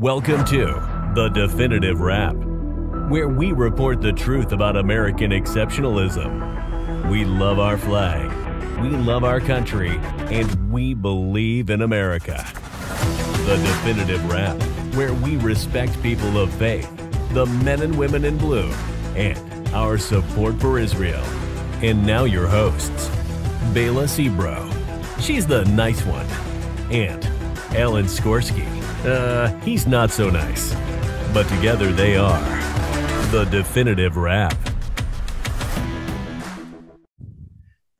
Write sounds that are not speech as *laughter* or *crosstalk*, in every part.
Welcome to The Definitive Wrap, where we report the truth about American exceptionalism. We love our flag, we love our country, and we believe in America. The Definitive Wrap, where we respect people of faith, the men and women in blue, and our support for Israel. And now your hosts, Bela Sebro. She's the nice one. And Alan Skorski. Uh, he's not so nice. But together they are the definitive rap.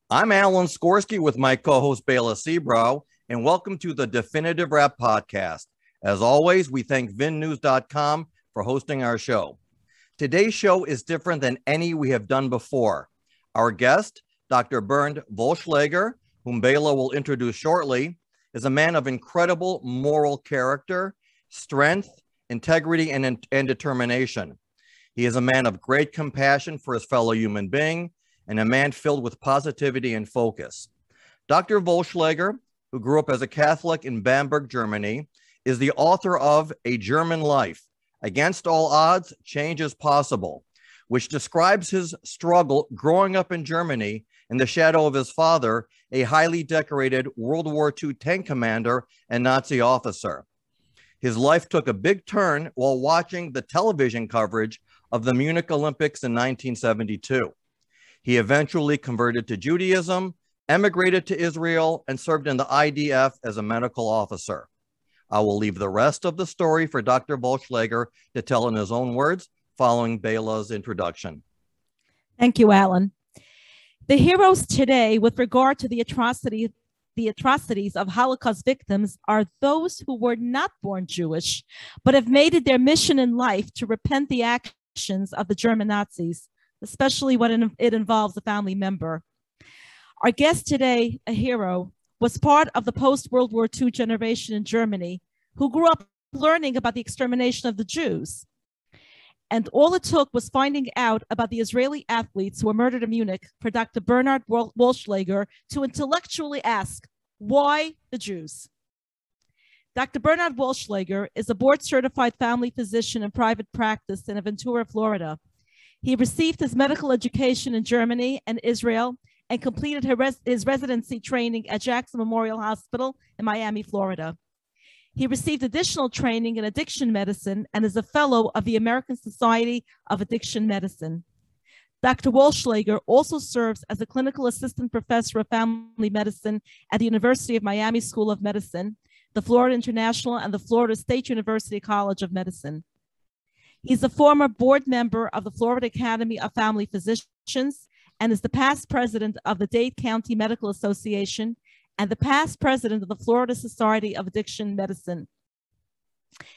I'm Alan Skorski with my co host Bela Sebro, and welcome to the Definitive Rap Podcast. As always, we thank VinNews.com for hosting our show. Today's show is different than any we have done before. Our guest, Dr. Bernd Wollschlaeger, whom Bela will introduce shortly, is a man of incredible moral character, strength, integrity, and, and determination. He is a man of great compassion for his fellow human being and a man filled with positivity and focus. Dr. Wollschlaeger, who grew up as a Catholic in Bamberg, Germany, is the author of A German Life Against All Odds, Change is Possible, which describes his struggle growing up in Germany in the shadow of his father, a highly decorated World War II tank commander and Nazi officer. His life took a big turn while watching the television coverage of the Munich Olympics in 1972. He eventually converted to Judaism, emigrated to Israel, and served in the IDF as a medical officer. I will leave the rest of the story for Dr. Wollschlaeger to tell in his own words following Bela's introduction. Thank you, Alan. The heroes today, with regard to the atrocity, the atrocities of Holocaust victims, are those who were not born Jewish, but have made it their mission in life to repent the actions of the German Nazis, especially when it involves a family member. Our guest today, a hero, was part of the post World War II generation in Germany who grew up learning about the extermination of the Jews. And all it took was finding out about the Israeli athletes who were murdered in Munich for Dr. Bernard Wollschlaeger to intellectually ask, why the Jews? Dr. Bernard Wollschlaeger is a board certified family physician in private practice in Aventura, Florida. He received his medical education in Germany and Israel and completed his residency training at Jackson Memorial Hospital in Miami, Florida. He received additional training in addiction medicine and is a fellow of the American Society of Addiction Medicine. Dr. Wollschlaeger also serves as a clinical assistant professor of family medicine at the University of Miami School of Medicine, the Florida International, and the Florida State University College of Medicine. He's a former board member of the Florida Academy of Family Physicians and is the past president of the Dade County Medical Association and the past president of the Florida Society of Addiction Medicine.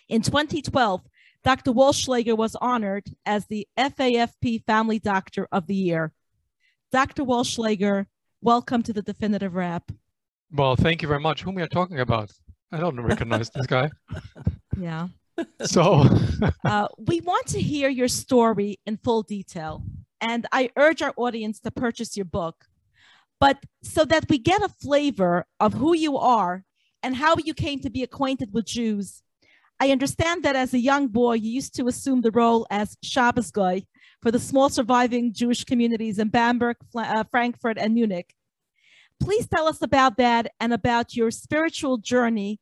In 2012, Dr. Wollschlaeger was honored as the FAFP Family Doctor of the Year. Dr. Wollschlaeger, welcome to the Definitive Wrap. Well, thank you very much. Whom we are you talking about? I don't recognize this guy. *laughs* Yeah. So, *laughs* *laughs* uh, we want to hear your story in full detail. And I urge our audience to purchase your book, but so that we get a flavor of who you are and how you came to be acquainted with Jews. I understand that as a young boy, you used to assume the role as Shabbos guy for the small surviving Jewish communities in Bamberg, uh, Frankfurt, and Munich. Please tell us about that and about your spiritual journey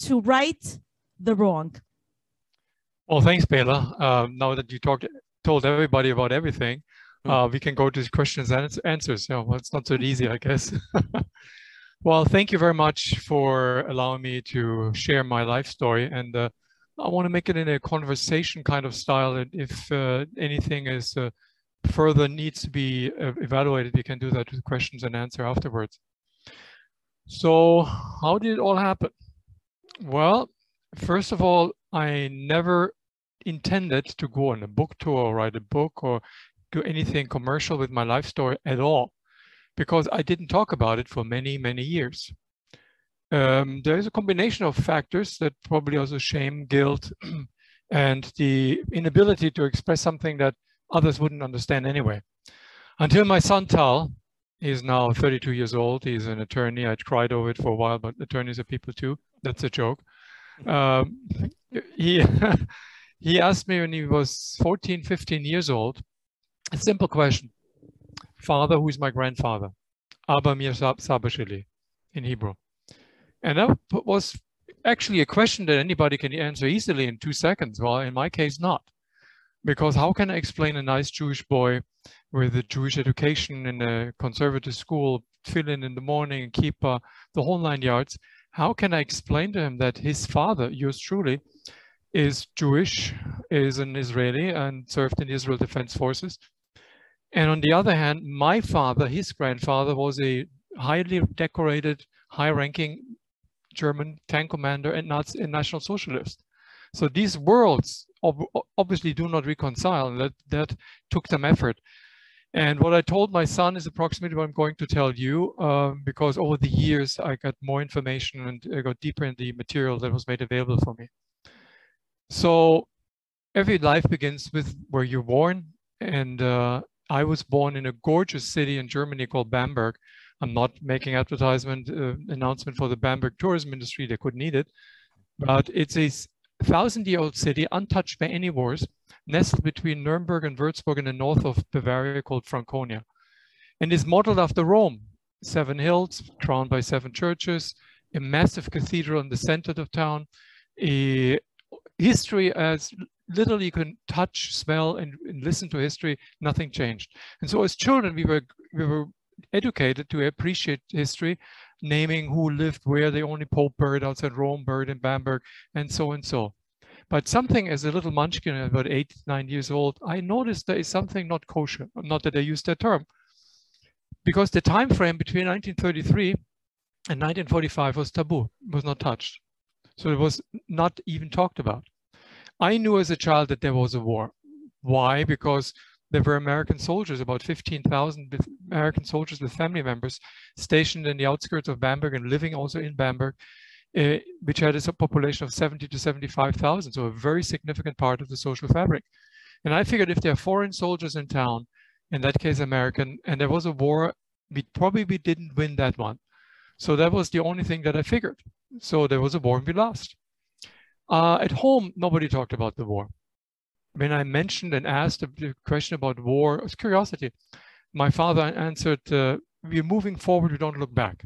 to right the wrong. Well, thanks, Bela. Uh, now that you talked, told everybody about everything. Uh, we can go to questions and answers. Yeah, well, it's not so easy, I guess. *laughs* well, thank you very much for allowing me to share my life story. And uh, I want to make it in a conversation kind of style. And if uh, anything is uh, further needs to be uh, evaluated, we can do that with questions and answer afterwards. So how did it all happen? Well, first of all, I never intended to go on a book tour or write a book or do anything commercial with my life story at all because I didn't talk about it for many, many years. Um, there is a combination of factors that probably also shame, guilt, *clears throat* and the inability to express something that others wouldn't understand anyway. Until my son Tal, he's now 32 years old, he's an attorney. I cried over it for a while, but attorneys are people too. That's a joke. um, he *laughs* he asked me when he was 14, 15 years old, a simple question. Father, who is my grandfather? Abba mir sabashili in Hebrew. And that was actually a question that anybody can answer easily in two seconds. Well, in my case, not. Because how can I explain a nice Jewish boy with a Jewish education in a conservative school, tefillin in the morning and keep uh, the whole nine yards? How can I explain to him that his father, yours truly, is Jewish, is an Israeli, and served in the Israel Defense Forces? And on the other hand, my father, his grandfather, was a highly decorated, high-ranking German tank commander and Nazi and National Socialist. So these worlds ob obviously do not reconcile, that, that took some effort. And what I told my son is approximately what I'm going to tell you, um, because over the years I got more information and I got deeper in the material that was made available for me. So every life begins with where you're born, and uh, I was born in a gorgeous city in Germany called Bamberg. I'm not making advertisement uh, announcement for the Bamberg tourism industry. They could need it, but it's a thousand-year-old city untouched by any wars, nestled between Nuremberg and Würzburg in the north of Bavaria called Franconia, and is modeled after Rome. Seven hills crowned by seven churches, a massive cathedral in the center of town, a history as literally you can touch, smell, and, and, listen to history, nothing changed. And so as children, we were, we were educated to appreciate history, naming who lived where, the only Pope buried outside Rome, buried in Bamberg, and so and so. But something as a little munchkin about eight, nine years old, I noticed there is something not kosher, not that I use that term. Because the time frame between 1933 and 1945 was taboo, was not touched. So it was not even talked about. I knew as a child that there was a war. Why? Because there were American soldiers, about 15,000 American soldiers with family members stationed in the outskirts of Bamberg and living also in Bamberg, uh, which had a population of 70 to 75,000, so a very significant part of the social fabric. And I figured if there are foreign soldiers in town, in that case American, and there was a war, we probably didn't win that one. So that was the only thing that I figured. So there was a war and we lost. Uh, at home, nobody talked about the war. When I mentioned and asked a question about war, it was curiosity. My father answered, uh, we're moving forward, we don't look back.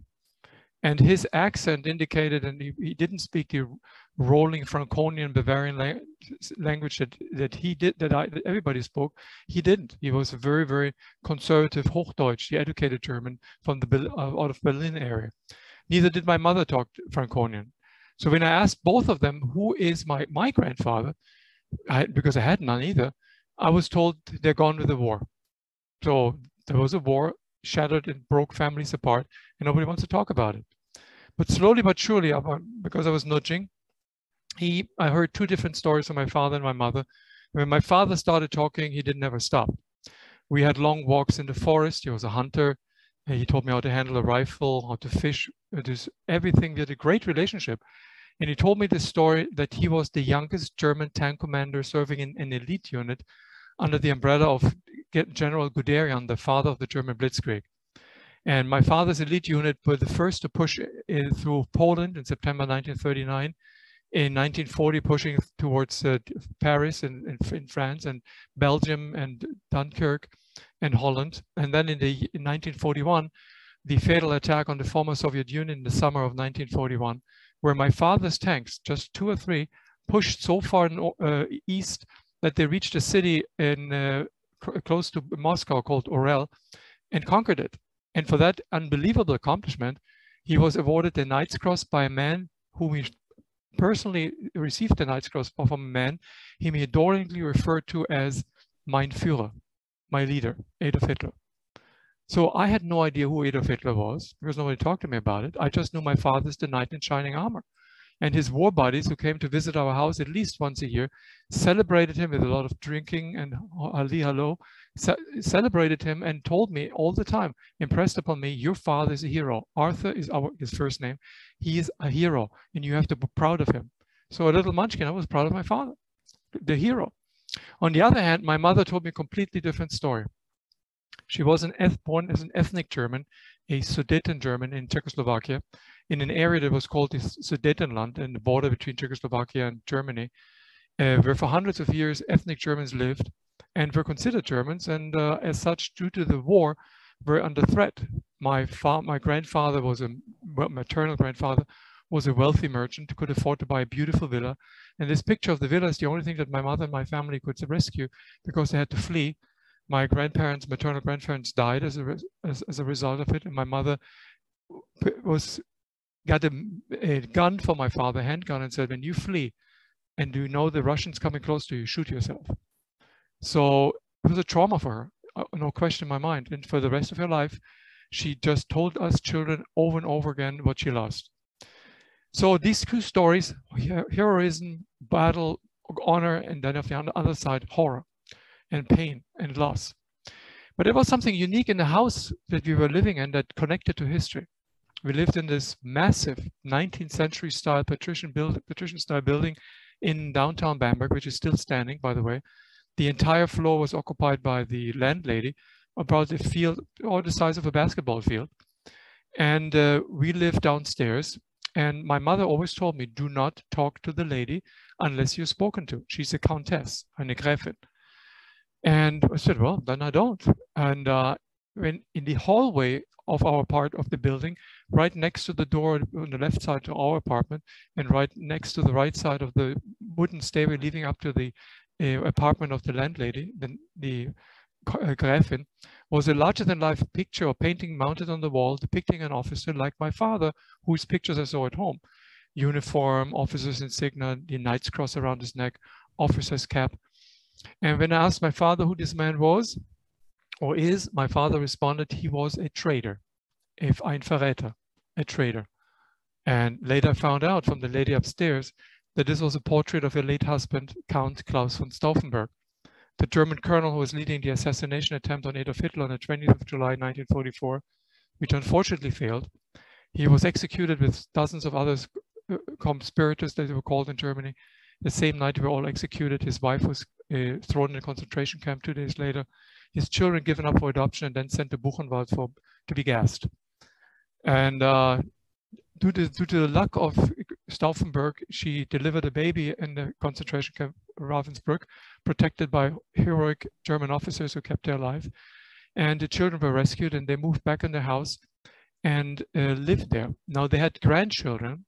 And his accent indicated, and he, he didn't speak the rolling Franconian Bavarian la language that, that he did, that, I, that everybody spoke. He didn't. He was a very, very conservative Hochdeutsch, the educated German from the uh, out of Berlin area. Neither did my mother talk Franconian. So when I asked both of them, who is my, my grandfather, I, because I had none either, I was told they're gone with the war. So there was a war, shattered and broke families apart, and nobody wants to talk about it. But slowly but surely, because I was nudging, he, I heard two different stories from my father and my mother. When my father started talking, he didn't ever stop. We had long walks in the forest. He was a hunter. He taught me how to handle a rifle, how to fish, just everything. We had a great relationship. And he told me the story that he was the youngest German tank commander serving in an elite unit under the umbrella of General Guderian, the father of the German Blitzkrieg. And my father's elite unit were the first to push through Poland in September 1939. In 1940, pushing towards uh, Paris in, in, in, France and Belgium and Dunkirk and Holland. And then in, the, in 1941, the fatal attack on the former Soviet Union in the summer of 1941, where my father's tanks, just two or three, pushed so far uh, east that they reached a city in uh, close to Moscow called Orel and conquered it. And for that unbelievable accomplishment, he was awarded the Knight's Cross by a man whom he personally received the Knight's Cross from a man whom he adoringly referred to as mein Führer, my leader, Adolf Hitler. So I had no idea who Adolf Hitler was because nobody talked to me about it. I just knew my father's the knight in shining armor. And his war buddies who came to visit our house at least once a year celebrated him with a lot of drinking and ali hello, ce- celebrated him and told me all the time, impressed upon me, your father is a hero. Arthur is our his first name. He is a hero and you have to be proud of him. So a little munchkin, I was proud of my father, the hero. On the other hand, my mother told me a completely different story. She was an born as an ethnic German, a Sudeten German in Czechoslovakia, in an area that was called the Sudetenland in the border between Czechoslovakia and Germany, uh, where for hundreds of years ethnic Germans lived and were considered Germans, and uh, as such, due to the war, were under threat. My my grandfather was a maternal grandfather was a wealthy merchant, could afford to buy a beautiful villa, and this picture of the villa is the only thing that my mother and my family could rescue because they had to flee. My grandparents, maternal grandparents, died as a as, as a result of it, and my mother was got a, a gun for my father, a handgun, and said, "When you flee, and do you know the Russians coming close to you, shoot yourself." So it was a trauma for her, uh, no question in my mind. And for the rest of her life, she just told us children over and over again what she lost. So these two stories, heroism, battle, honor, and then on the other side, horror and pain and loss. But there was something unique in the house that we were living in that connected to history. We lived in this massive 19th century style patrician, build, patrician style building in downtown Bamberg, which is still standing, by the way. The entire floor was occupied by the landlady, about a field or the size of a basketball field. And uh, we lived downstairs. And my mother always told me, do not talk to the lady unless you're spoken to. She's a countess, eine Gräfin. And I said, well, then I don't. And uh, when in the hallway of our part of the building, right next to the door on the left side to our apartment, and right next to the right side of the wooden stairway leading up to the uh, apartment of the landlady, the, the Gräfin, uh, was a larger-than-life picture or painting mounted on the wall depicting an officer like my father, whose pictures I saw at home. Uniform, officer's insignia, the Knight's Cross around his neck, officer's cap. And when I asked my father who this man was, or is, my father responded he was a traitor, if ein Verräter, a traitor. And later I found out from the lady upstairs that this was a portrait of her late husband, Count Claus von Stauffenberg, the German colonel who was leading the assassination attempt on Adolf Hitler on the 20th of July 1944, which unfortunately failed. He was executed with dozens of other uh, conspirators that were called in Germany. The same night they were all executed. His wife was uh, thrown in a concentration camp two days later. His children given up for adoption and then sent to Buchenwald for, to be gassed. And uh, due to, due to the luck of Stauffenberg, she delivered a baby in the concentration camp Ravensbrück, protected by heroic German officers who kept her alive. And the children were rescued and they moved back in the house and uh, lived there. Now they had grandchildren.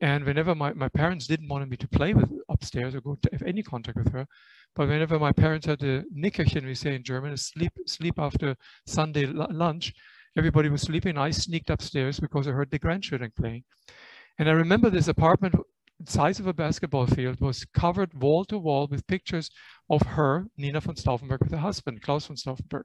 And whenever my, my parents didn't want me to play with upstairs or go to have any contact with her, but whenever my parents had a Nickerchen, we say in German, a sleep, sleep after Sunday lunch, Everybody was sleeping. I sneaked upstairs because I heard the grandchildren playing. And I remember this apartment, size of a basketball field, was covered wall to wall with pictures of her, Nina von Stauffenberg, with her husband, Claus von Stauffenberg.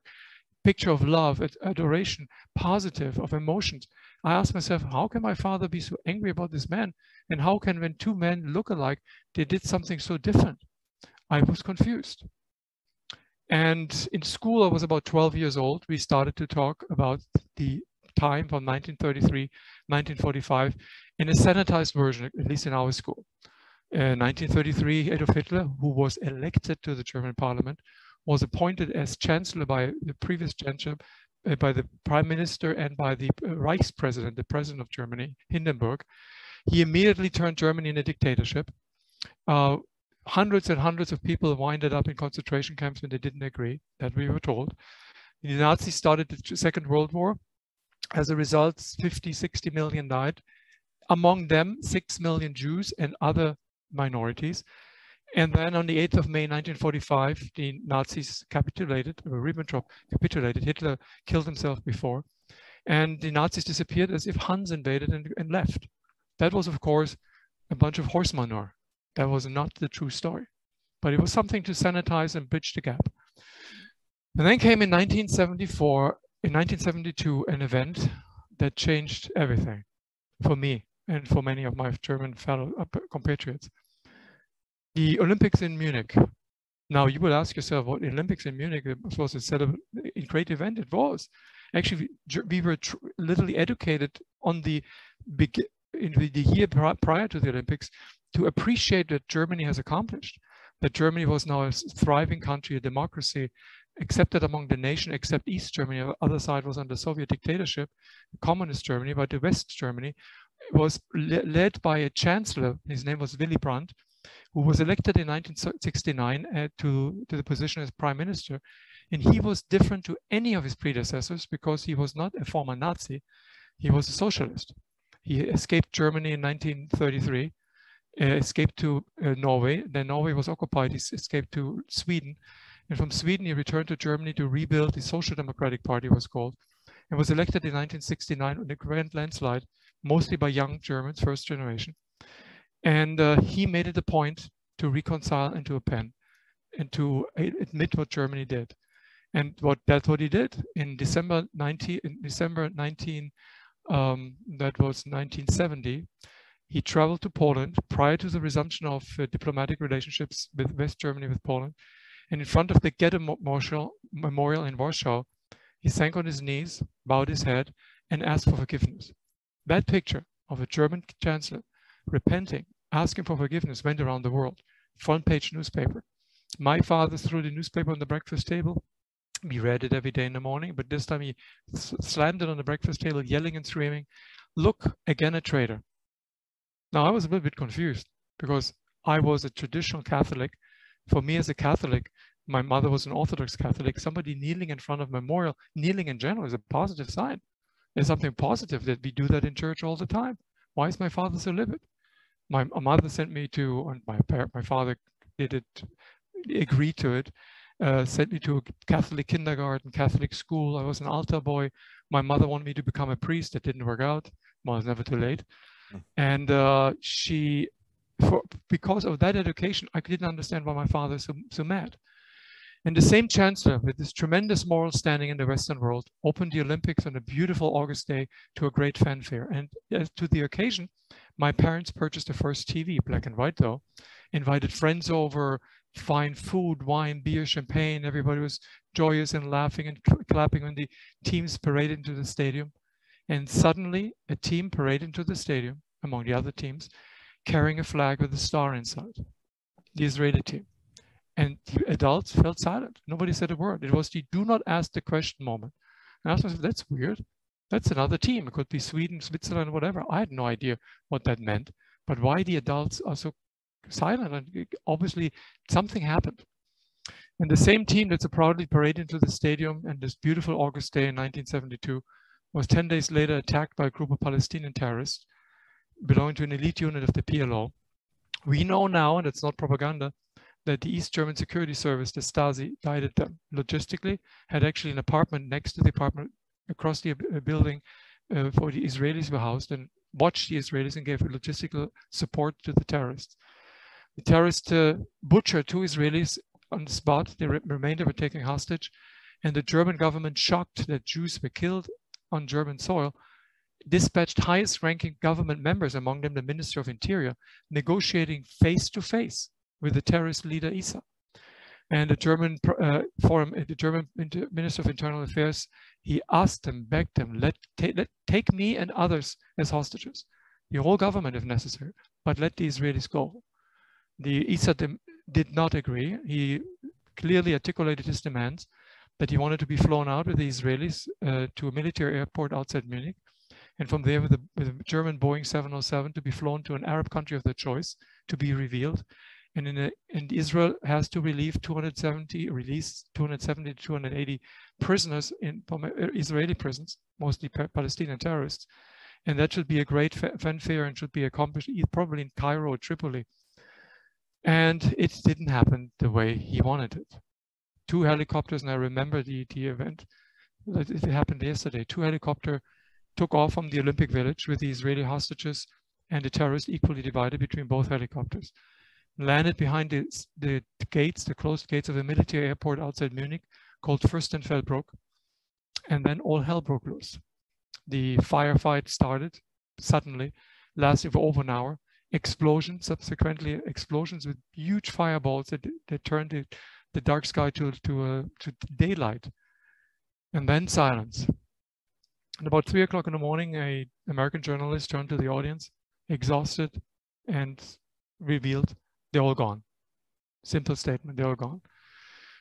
Picture of love, adoration, positive, of emotions. I asked myself, how can my father be so angry about this man? And how can, when two men look alike, they did something so different? I was confused. And in school, I was about 12 years old. We started to talk about the time from 1933, 1945 in a sanitized version, at least in our school. Uh, 1933, Adolf Hitler, who was elected to the German parliament, was appointed as chancellor by the previous chancellor, uh, by the prime minister and by the uh, Reichspresident, the president of Germany, Hindenburg. He immediately turned Germany in a dictatorship. Uh, hundreds and hundreds of people winded up in concentration camps when they didn't agree, that we were told. The Nazis started the Second World War. As a result, 50, 60 million died. Among them, 6 million Jews and other minorities. And then on the 8th of May 1945, the Nazis capitulated, Ribbentrop capitulated. Hitler killed himself before. And the Nazis disappeared as if Huns invaded and, and left. That was, of course, a bunch of horse manure. That was not the true story, but it was something to sanitize and bridge the gap. And then came in 1974, in 1972, an event that changed everything for me and for many of my German fellow uh, compatriots. The Olympics in Munich. Now you will ask yourself, what Olympics in Munich was a set of a great event? It was. Actually, we were literally educated on the in the year prior to the Olympics to appreciate that Germany has accomplished, that Germany was now a thriving country, a democracy, accepted among the nation, except East Germany. The other side was under Soviet dictatorship, communist Germany, but the West Germany was le led by a chancellor, his name was Willy Brandt, who was elected in 1969 uh, to, to the position as prime minister. And he was different to any of his predecessors because he was not a former Nazi, he was a socialist. He escaped Germany in 1933, uh, escaped to uh, Norway. Then Norway was occupied, he escaped to Sweden. And from Sweden, he returned to Germany to rebuild the Social Democratic Party was called, and was elected in 1969 on a grand landslide, mostly by young Germans, first generation. And uh, he made it a point to reconcile into a pen and to admit what Germany did. And what that's what he did in December 19, in December 19, um, that was 1970. He traveled to Poland prior to the resumption of uh, diplomatic relationships with West Germany with Poland. And in front of the Memorial, memorial in Warsaw, he sank on his knees, bowed his head, and asked for forgiveness. That picture of a German chancellor repenting, asking for forgiveness went around the world. Front page newspaper. My father threw the newspaper on the breakfast table. We read it every day in the morning, but this time he slammed it on the breakfast table, yelling and screaming, Look, again a traitor. Now, I was a little bit confused because I was a traditional Catholic. For me, as a Catholic, my mother was an Orthodox Catholic. Somebody kneeling in front of memorial, kneeling in general is a positive sign. It's something positive that we do that in church all the time. Why is my father so livid? My mother sent me to, and my parent, my father did it, agreed to it, uh, sent me to a Catholic kindergarten, Catholic school. I was an altar boy. My mother wanted me to become a priest. It didn't work out. Well, it's never too late. Hmm. And uh, she, for because of that education, I didn't understand why my father is so, so mad. And the same chancellor, with this tremendous moral standing in the Western world, opened the Olympics on a beautiful August day to a great fanfare. And uh, to the occasion, my parents purchased the first TV, black and white though, invited friends over, fine food, wine, beer, champagne. Everybody was joyous and laughing and clapping when the teams paraded into the stadium. And suddenly, a team paraded into the stadium among the other teams, carrying a flag with a star inside, the Israeli team. And the adults felt silent. Nobody said a word. It was the do not ask the question moment. And I was like, that's weird. That's another team. It could be Sweden, Switzerland, whatever. I had no idea what that meant. But why the adults are so silent? And obviously something happened. And the same team that's proudly paraded into the stadium and this beautiful August day in 1972 was 10 days later attacked by a group of Palestinian terrorists belonging to an elite unit of the PLO. We know now, and it's not propaganda, that the East German Security Service, the Stasi, guided them logistically, had actually an apartment next to the apartment across the uh, building uh, for the Israelis were housed and watched the Israelis and gave logistical support to the terrorists. The terrorists uh, butchered two Israelis on the spot. The re remainder were taken hostage. And the German government, shocked that Jews were killed on German soil, dispatched highest ranking government members, among them the Minister of Interior, negotiating face to face with the terrorist leader Issa. And the German uh, forum, the German Minister of Internal Affairs, he asked them, begged them, let, let take me and others as hostages, the whole government if necessary, but let the Israelis go. The Issa did not agree. He clearly articulated his demands that he wanted to be flown out with the Israelis uh, to a military airport outside Munich, and from there with a, with a German Boeing 707 to be flown to an Arab country of their choice to be revealed, and in a, and Israel has to relieve 270 release 270 to 280 prisoners in uh, Israeli prisons, mostly Palestinian terrorists, and that should be a great fanfare and should be accomplished probably in Cairo or Tripoli. And it didn't happen the way he wanted it. Two helicopters, and I remember the, the event, it happened yesterday. Two helicopter took off from the Olympic Village with the Israeli hostages and the terrorists equally divided between both helicopters landed behind the, the, gates, the closed gates of a military airport outside Munich called Fürstenfeldbruck. And then all hell broke loose. The firefight started suddenly, lasted for over an hour. Explosions, subsequently explosions with huge fireballs that, that turned the, the dark sky to, to, uh, to daylight. And then silence. And about three o'clock in the morning, a American journalist turned to the audience, exhausted, and revealed they're all gone. Simple statement, they're all gone.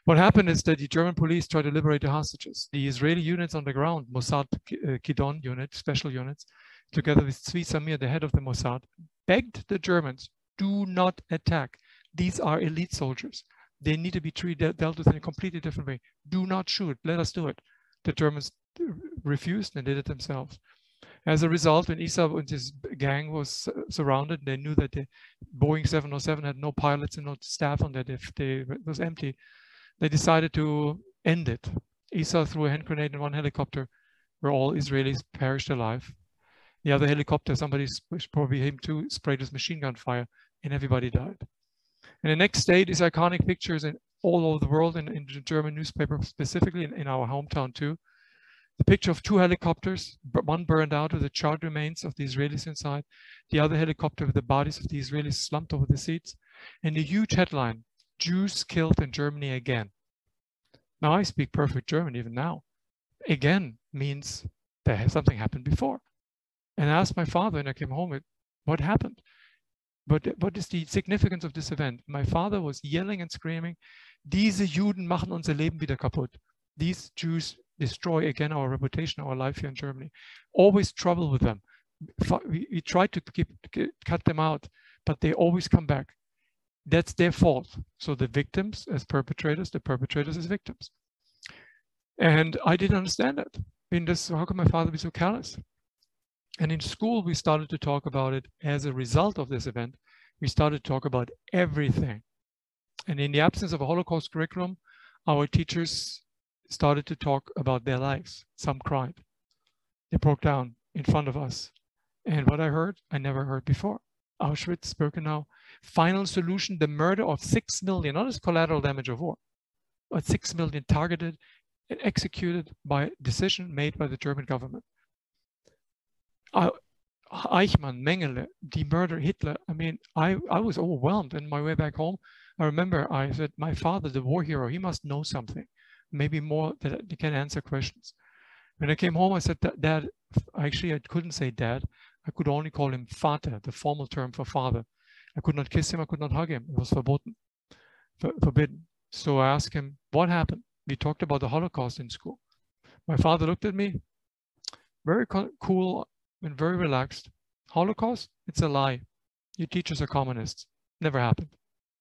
What happened is that the German police tried to liberate the hostages. The Israeli units on the ground, Mossad uh, Kidon unit, special units, together with Zvi Zamir, the head of the Mossad, begged the Germans, do not attack. These are elite soldiers. They need to be treated, dealt with in a completely different way. Do not shoot. Let us do it. The Germans refused and did it themselves. As a result, when Issa and his gang was surrounded, they knew that the Boeing 707 had no pilots and no staff on that. If they it was empty, they decided to end it. Issa threw a hand grenade in one helicopter, where all Israelis perished alive. The other helicopter, somebody, probably him too, sprayed his machine gun fire, and everybody died. And the next day, these iconic pictures in all over the world, in, in the German newspaper, specifically in, in our hometown too, the picture of two helicopters, one burned out with the charred remains of the Israelis inside, the other helicopter with the bodies of the Israelis slumped over the seats, and a huge headline, Jews killed in Germany again. Now I speak perfect German even now. Again means that something happened before. And I asked my father when I came home, what happened? But what is the significance of this event? My father was yelling and screaming, diese Juden machen unser Leben wieder kaputt. These Jews destroy again our reputation, our life here in Germany. Always trouble with them. We, we try to keep, cut them out, but they always come back. That's their fault. So the victims as perpetrators, the perpetrators as victims. And I didn't understand that. I mean, this, how could my father be so callous? And in school, we started to talk about it as a result of this event. We started to talk about everything. And in the absence of a Holocaust curriculum, our teachers started to talk about their lives. Some cried. They broke down in front of us. And what I heard, I never heard before. Auschwitz, Birkenau, final solution, the murder of six million, not as collateral damage of war, but six million targeted and executed by decision made by the German government. Eichmann, Mengele, the murder, Hitler. I mean, I, I was overwhelmed. And my way back home, I remember I said, my father, the war hero, he must know something maybe more that they can answer questions. When I came home, I said, Dad, actually, I couldn't say dad. I could only call him Vater, the formal term for father. I could not kiss him. I could not hug him. It was forbidden. forbidden. So I asked him, what happened? We talked about the Holocaust in school. My father looked at me, very cool and very relaxed. Holocaust? It's a lie. Your teachers are communists. Never happened.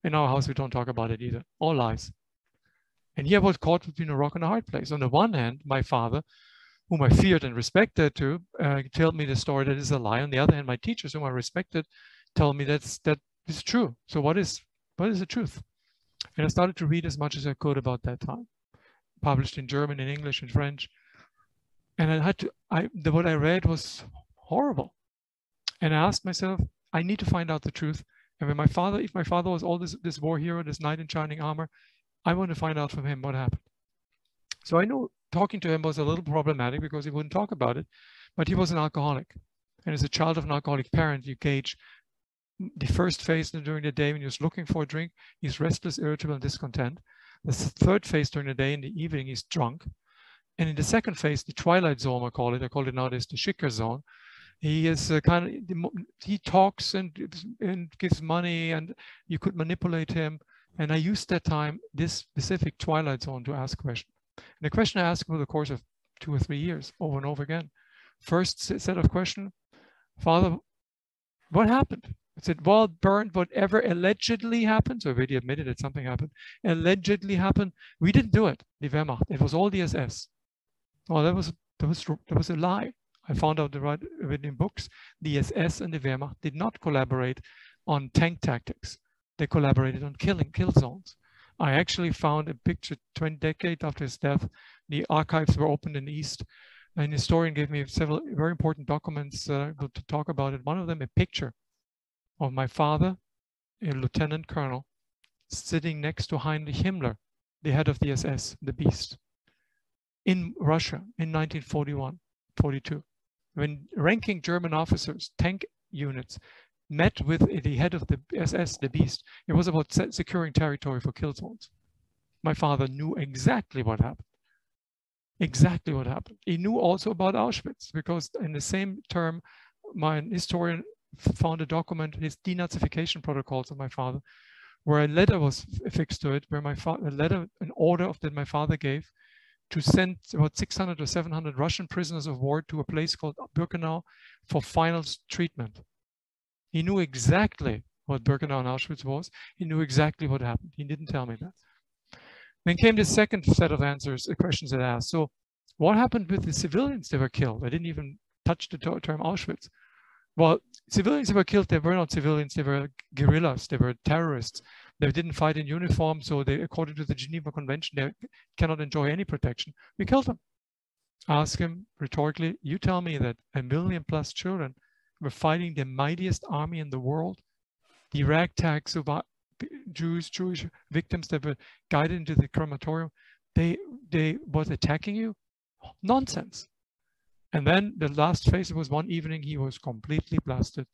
In our house, we don't talk about it either. All lies. And here I was caught between a rock and a hard place. On the one hand, my father, whom I feared and respected to, uh, told me the story that is a lie. On the other hand, my teachers, whom I respected, tell me that's that is true. So what is what is the truth? And I started to read as much as I could about that time, published in German, in English, in French. And I had to. I the, what I read was horrible. And I asked myself, I need to find out the truth. And when my father, if my father was all this this war hero, this knight in shining armor, I want to find out from him what happened. So I know talking to him was a little problematic because he wouldn't talk about it, but he was an alcoholic. And as a child of an alcoholic parent, you gauge the first phase during the day when he's looking for a drink, he's restless, irritable, and discontent. The third phase during the day, in the evening, he's drunk. And in the second phase, the twilight zone, I call it, I call it nowadays the Schicker zone. He is uh, kind of, he talks and, and gives money and you could manipulate him. And I used that time, this specific twilight zone to ask questions. And the question I asked over the course of two or three years, over and over again. First set of question, Father, what happened? I said, well, burned whatever allegedly happened. So already admitted that something happened. Allegedly happened. We didn't do it, the Wehrmacht. It was all the SS. Well, that was, that was, that was a lie. I found out the right in books. The SS and the Wehrmacht did not collaborate on tank tactics they collaborated on killing kill zones. I actually found a picture 20 decades after his death. The archives were opened in the East. An historian gave me several very important documents uh, to talk about it. One of them, a picture of my father, a lieutenant colonel, sitting next to Heinrich Himmler, the head of the SS, the beast, in Russia in 1941, 42, when ranking German officers, tank units, met with the head of the SS, the beast. It was about securing territory for kill zones. My father knew exactly what happened. Exactly what happened. He knew also about Auschwitz because in the same term, my historian found a document, his denazification protocols of my father, where a letter was affixed to it, where my father, a letter, an order of that my father gave, to send about 600 or 700 Russian prisoners of war to a place called Birkenau for final treatment. He knew exactly what Birkenau and Auschwitz was. He knew exactly what happened. He didn't tell me that. Then came the second set of answers, the questions that I asked. So what happened with the civilians that were killed? I didn't even touch the term Auschwitz. Well, civilians that were killed, they were not civilians, they were guerrillas, they were terrorists. They didn't fight in uniform, so they, according to the Geneva Convention, they cannot enjoy any protection. We killed them. Ask him rhetorically, you tell me that a million plus children were fighting the mightiest army in the world, the ragtag Jews, Jewish victims that were guided into the crematorium, they, they was attacking you? Nonsense. And then the last phase was one evening, he was completely blasted.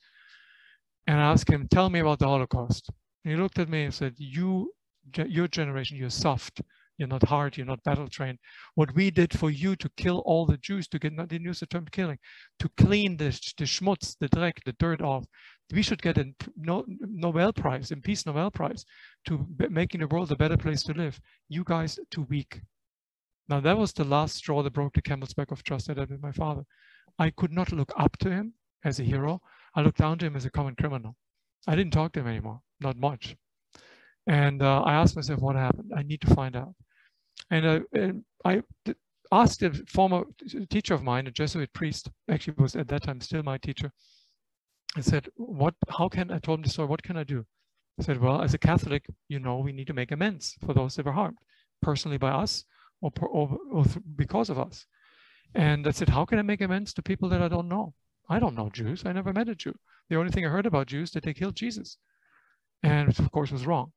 And I asked him, tell me about the Holocaust. And he looked at me and said, you, your generation, you're soft. You're not hard. You're not battle trained. What we did for you to kill all the Jews, to get, not didn't use the term killing, to clean the, the schmutz, the dreck, the dirt off. We should get a Nobel Prize, a Peace Nobel Prize, to making the world a better place to live. You guys too weak. Now that was the last straw that broke the camel's back of trust that I had with my father. I could not look up to him as a hero. I looked down to him as a common criminal. I didn't talk to him anymore not much. And uh, I asked myself what happened. I need to find out. And, uh, and I asked a former teacher of mine, a Jesuit priest, actually was at that time still my teacher. I said, "What? How can I told him the story? What can I do?" I said, "Well, as a Catholic, you know, we need to make amends for those that were harmed, personally by us or, or, or because of us." And I said, "How can I make amends to people that I don't know? I don't know Jews. I never met a Jew. The only thing I heard about Jews is that they killed Jesus." and of course was wrong.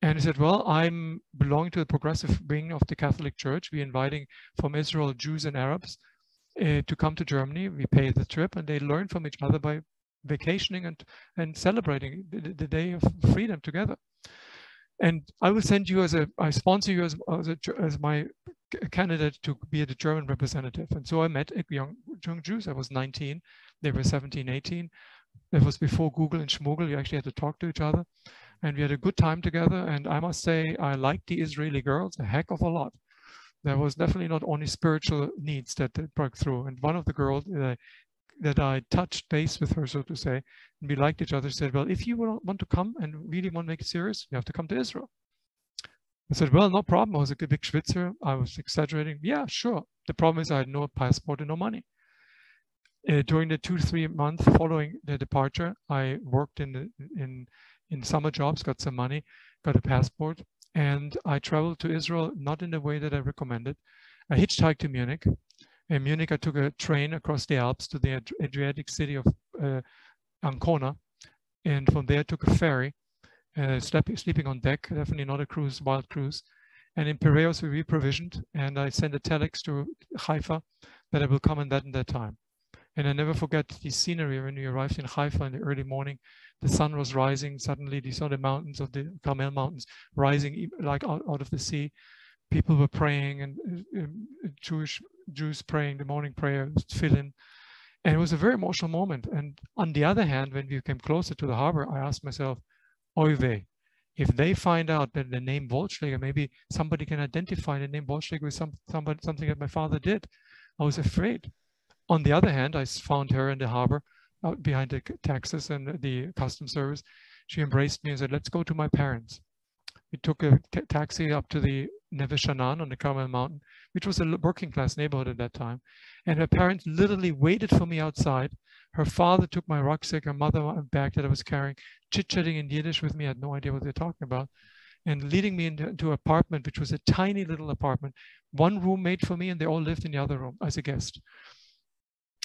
And he said, well, I'm belonging to the progressive wing of the Catholic Church. We're inviting from Israel Jews and Arabs uh, to come to Germany. We pay the trip and they learn from each other by vacationing and, and celebrating the, the day of freedom together. And I will send you as a, I sponsor you as, as, a, as my candidate to be the German representative. And so I met young, young Jews. I was 19, they were 17, 18. It was before Google and Schmoogle. You actually had to talk to each other. And we had a good time together. And I must say, I liked the Israeli girls a heck of a lot. There was definitely not only spiritual needs that, broke through. And one of the girls that I, that I touched base with her, so to say, and we liked each other, said, well, if you want to come and really want to make it serious, you have to come to Israel. I said, well, no problem. I was a big Schwitzer. I was exaggerating. Yeah, sure. The problem is I had no passport and no money uh, during the two three months following the departure, I worked in the, in in summer jobs, got some money, got a passport, and I traveled to Israel not in the way that I recommended. I hitchhiked to Munich. In Munich, I took a train across the Alps to the Adriatic city of uh, Ancona, and from there took a ferry, uh, sleeping, sleeping on deck. Definitely not a cruise, wild cruise. And in Piraeus, we reprovisioned, and I sent a telex to Haifa that I will come in that in that time. And I never forget the scenery when we arrived in Haifa in the early morning. The sun was rising. Suddenly, you saw the mountains of the Carmel Mountains rising like out, out of the sea. People were praying and uh, Jewish Jews praying the morning prayer, tefillin. And it was a very emotional moment. And on the other hand, when we came closer to the harbor, I asked myself, oy vey, if they find out that the name Wollschläger, maybe somebody can identify the name Wollschläger with some, somebody, something that my father did. I was afraid. On the other hand, I found her in the harbor out behind the taxes and the custom service. She embraced me and said, let's go to my parents. We took a taxi up to the Neve Sha'anan on the Carmel Mountain, which was a working class neighborhood at that time. And her parents literally waited for me outside. Her father took my rucksack, her mother my bag that I was carrying, chit-chatting in Yiddish with me. I had no idea what they were talking about. And leading me into, into an apartment, which was a tiny little apartment, one room made for me, and they all lived in the other room as a guest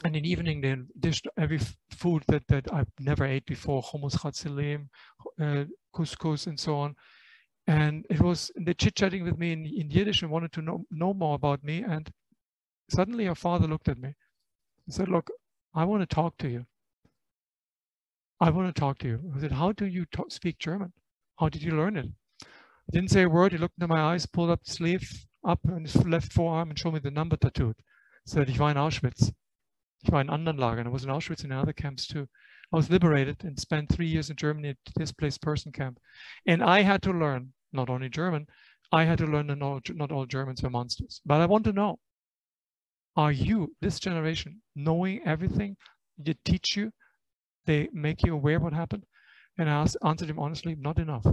and in evening they dished every food that, that I've never ate before, hummus chatzilim, uh, couscous and so on. And it was, they chit-chatting with me in, in Yiddish and wanted to know, know more about me. And suddenly her father looked at me and said, look, I want to talk to you. I want to talk to you. I said, how do you talk, speak German? How did you learn it? He didn't say a word. He looked into my eyes, pulled up the sleeve up on his left forearm and showed me the number tattooed. Said, ich war in Auschwitz. Ich war in anderen Lagern. I was in Auschwitz and in other camps too. I was liberated and spent three years in Germany at this displaced person camp. And I had to learn not only German, I had to learn that not all Germans are monsters. But I want to know, are you, this generation, knowing everything they teach you, they make you aware what happened? And I asked, answered him honestly, not enough.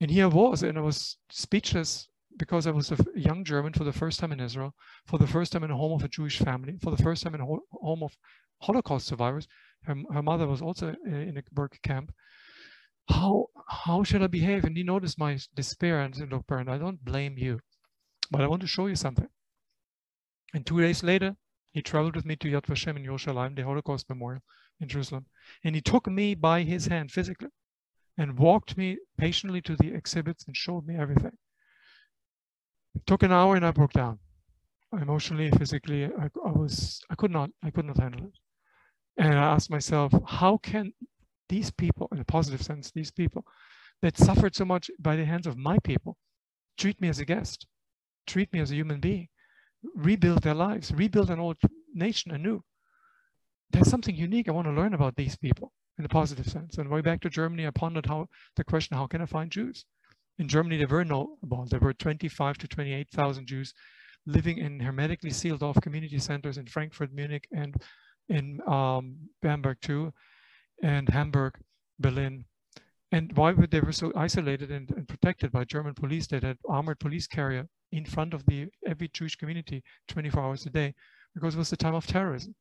And here I was, and I was speechless because I was a young German for the first time in Israel, for the first time in a home of a Jewish family, for the first time in a home of Holocaust survivors. Her, her mother was also eh, in a work camp. How how should I behave? And he noticed my despair and said, Look, Bernd, I don't blame you, but I want to show you something. And two days later, he traveled with me to Yad Vashem in Yerushalayim, the Holocaust Memorial in Jerusalem. And he took me by his hand physically and walked me patiently to the exhibits and showed me everything. It took an hour and I broke down. Emotionally, physically, I, I was, I could not, I could not handle it. And I asked myself, how can these people, in a positive sense, these people that suffered so much by the hands of my people, treat me as a guest, treat me as a human being, rebuild their lives, rebuild an old nation anew. There's something unique I want to learn about these people in a positive sense. And way back to Germany, I pondered how the question, how can I find Jews? In Germany, there were no, well, there were 25 to 28,000 Jews living in hermetically sealed off community centers in Frankfurt, Munich, and in um, Bamberg too, and Hamburg, Berlin. And why were they were so isolated and, and protected by German police that had armored police carrier in front of the every Jewish community 24 hours a day? Because it was the time of terrorism.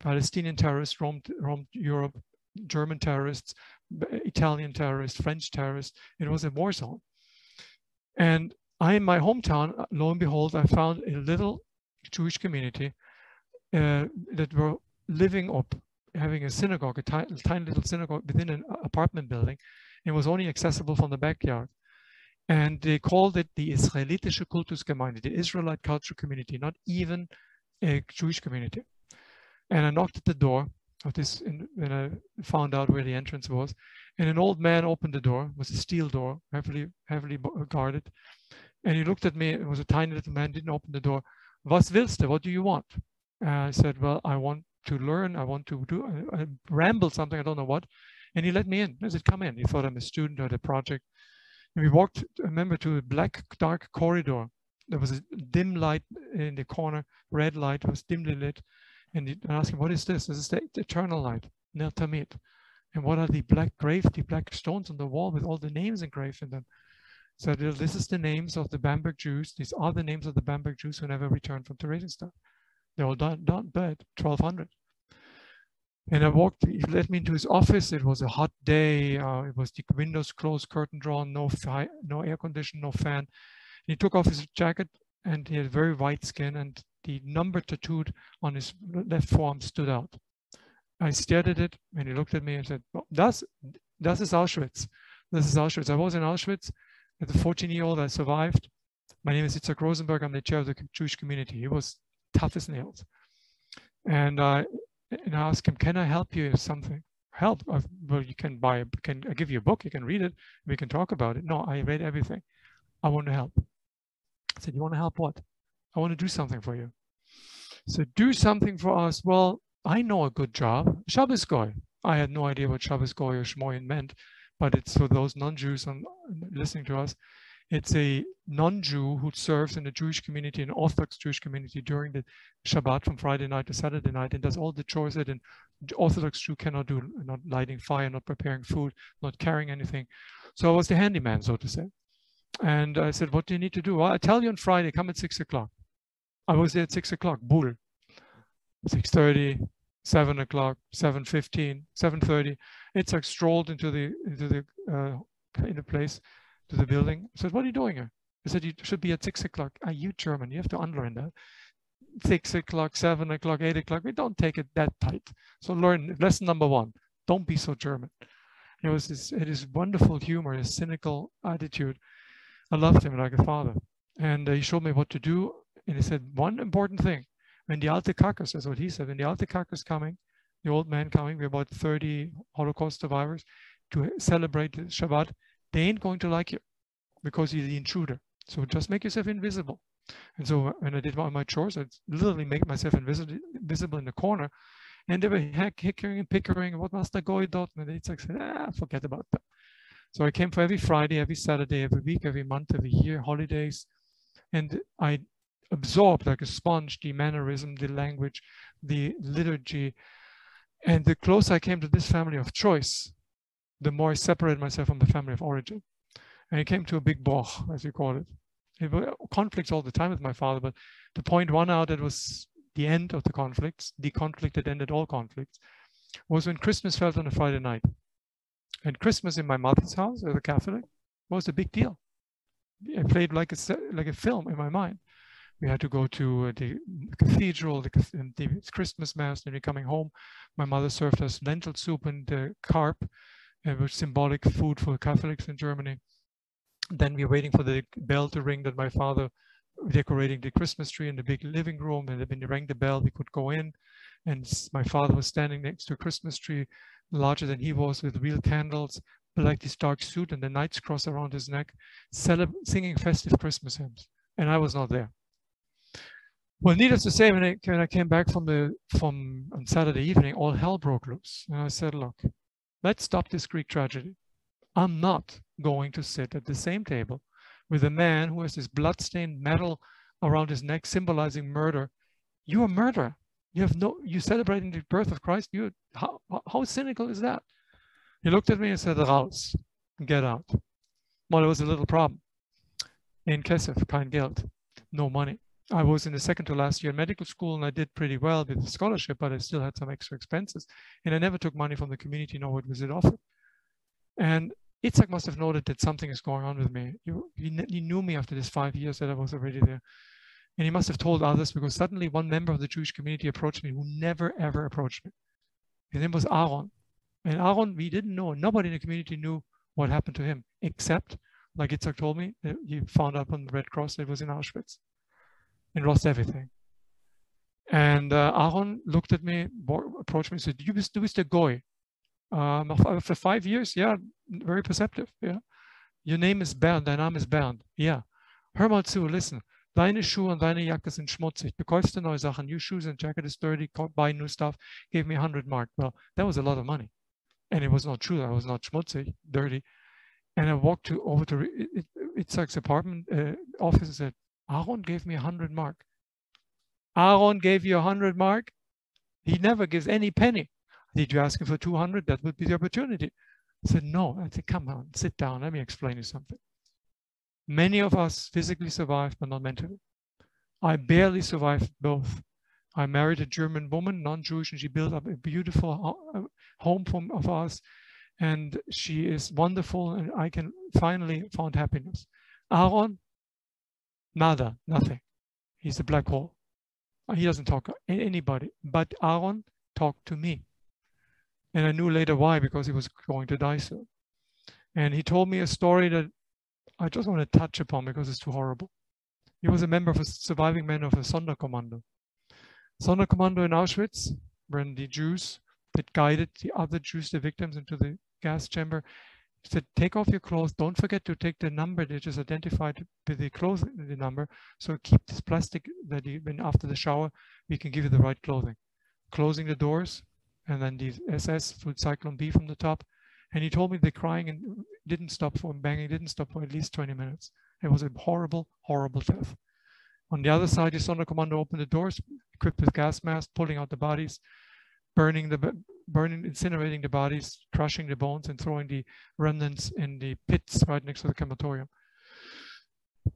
Palestinian terrorists roamed, roamed Europe, German terrorists, Italian terrorists, French terrorists. It was a war zone. And I, in my hometown, lo and behold, I found a little Jewish community uh, that were living or having a synagogue, a tiny, tiny little synagogue within an apartment building. It was only accessible from the backyard. And they called it the Israelitische Kultusgemeinde, the Israelite culture community, not even a Jewish community. And I knocked at the door of this and I found out where the entrance was. And an old man opened the door, it was a steel door, heavily, heavily guarded. And he looked at me, it was a tiny little man, didn't open the door. Was willst du? What do you want? I said, well, I want to learn. I want to do, I, I ramble something, I don't know what. And he let me in. I said, come in. He thought I'm a student or a project. And we walked, I remember, to a black, dark corridor. There was a dim light in the corner, red light, was dimly lit. And you ask him, what is this? This is the eternal light, Ner Tamid. And what are the black grave, the black stones on the wall with all the names engraved in them? So this is the names of the Bamberg Jews. These are the names of the Bamberg Jews who never returned from Theresienstadt. They're all died, died 1200. And I walked, he led me into his office. It was a hot day. Uh, it was the windows closed, curtain drawn, no, no air condition, no fan. And he took off his jacket and he had very white skin and the number tattooed on his left forearm stood out. I stared at it and he looked at me and said, well, das, das is Auschwitz. This is Auschwitz. I was in Auschwitz. As a 14 year old, I survived. My name is Itzhak Rosenberg. I'm the chair of the Jewish community. He was tough as nails. And, uh, and I asked him, can I help you with something? Help? Uh, well, you can buy, a, can I give you a book? You can read it. We can talk about it. No, I read everything. I want to help. I said, you want to help what? I want to do something for you. So do something for us. Well, I know a good job. Shabbos Goy. I had no idea what Shabbos Goy or Shmoyin meant, but it's for those non-Jews listening to us. It's a non-Jew who serves in the Jewish community, an Orthodox Jewish community during the Shabbat from Friday night to Saturday night and does all the chores that an Orthodox Jew cannot do, not lighting fire, not preparing food, not carrying anything. So I was the handyman, so to say. And I said, what do you need to do? Well, I tell you on Friday, come at six o'clock. I was there at six o'clock, bull. 6.30, 7 o'clock, 7.15, 7.30. It's like strolled into the, into the, uh, in the place, to the building. I said, what are you doing here? I said, you should be at six o'clock. Are you German? You have to unlearn that. Six o'clock, seven o'clock, eight o'clock. We don't take it that tight. So learn lesson number one. Don't be so German. It was this, it is wonderful humor, his cynical attitude. I loved him like a father. And uh, he showed me what to do. And he said, one important thing, when the Alte Kakas, that's what he said, when the Alte Kakas coming, the old man coming, we're about 30 Holocaust survivors to celebrate Shabbat, they ain't going to like you because you're the intruder. So just make yourself invisible. And so when I did all my chores, I literally make myself invisible, invisible in the corner. And they were hickering and pickering, what must I go dot? And it's like, ah, forget about that. So I came for every Friday, every Saturday, every week, every month, every year, holidays. And I absorbed like a sponge the mannerism, the language, the liturgy. And the closer I came to this family of choice, the more I separated myself from the family of origin. And it came to a big boch, as you call it. It were conflicts all the time with my father, but the point one out that was the end of the conflicts, the conflict that ended all conflicts, was when Christmas fell on a Friday night. And Christmas in my mother's house as a Catholic was a big deal. I played like a like a film in my mind. We had to go to uh, the cathedral, the, the Christmas mass, and then coming home. My mother served us lentil soup and uh, carp, uh, which was symbolic food for Catholics in Germany. Then we were waiting for the bell to ring that my father decorating the Christmas tree in the big living room. And when he rang the bell, we could go in. And my father was standing next to a Christmas tree larger than he was with real candles, like this dark suit and the knight's cross around his neck, singing festive Christmas hymns. And I was not there. Well, needless to say, when I, when I came back from the from on Saturday evening, all hell broke loose. And I said, look, let's stop this Greek tragedy. I'm not going to sit at the same table with a man who has this bloodstained medal around his neck symbolizing murder. You're a murderer. You have no, you're celebrating the birth of Christ. You, how, how cynical is that? He looked at me and said, raus, get out. Well, it was a little problem. In Kesef, kind guilt, no money. I was in the second to last year medical school and I did pretty well with the scholarship, but I still had some extra expenses. And I never took money from the community, nor was it offered. And Itzhak must have noted that something is going on with me. He, he, knew me after this five years that I was already there. And he must have told others because suddenly one member of the Jewish community approached me who never ever approached me. His name was Aaron. And Aaron, we didn't know. Nobody in the community knew what happened to him, except, like Itzhak told me, he found out on the Red Cross that it was in Auschwitz and lost everything. And uh, Aaron looked at me, approached me, and said, "You bist der Goy." Um, for five years, yeah, very perceptive. Yeah, your name is Bernd. Dein Name is Bernd. Yeah, hör mal zu. Listen, deine Schuhe und deine Jacke sind schmutzig. Du neue Sachen. New shoes and jacket is dirty. Buy new stuff. Gave me 100 mark. Well, that was a lot of money, and it was not true. I was not schmutzig, dirty. And I walked to over to it, Itzhak's apartment uh, office and said, Aaron gave me a hundred mark. Aaron gave you a hundred mark. He never gives any penny. Did you ask him for 200? That would be the opportunity. I said, no. I said, come on, sit down. Let me explain you something. Many of us physically survived, but not mentally. I barely survived both. I married a German woman, non-Jewish, and she built up a beautiful uh, home for, of us. And she is wonderful, and I can finally found happiness. Aaron Nada, nothing. He's a black hole. Uh, he doesn't talk to anybody. But Aaron talked to me. And I knew later why, because he was going to die soon. And he told me a story that I just want to touch upon because it's too horrible. He was a member of a surviving men of a Sonderkommando. Sonderkommando in Auschwitz, when the Jews that guided the other Jews, the victims, into the gas chamber, he said, take off your clothes. Don't forget to take the number that is identified with the clothes, the number. So keep this plastic that when after the shower, we can give you the right clothing. Closing the doors, and then the SS food Zyklon B from the top. And he told me the crying and didn't stop for banging, didn't stop for at least 20 minutes. It was a horrible, horrible death. On the other side, you saw the Sonderkommando opened the doors, equipped with gas masks, pulling out the bodies, burning the burning, incinerating the bodies, crushing the bones, and throwing the remnants in the pits right next to the crematorium.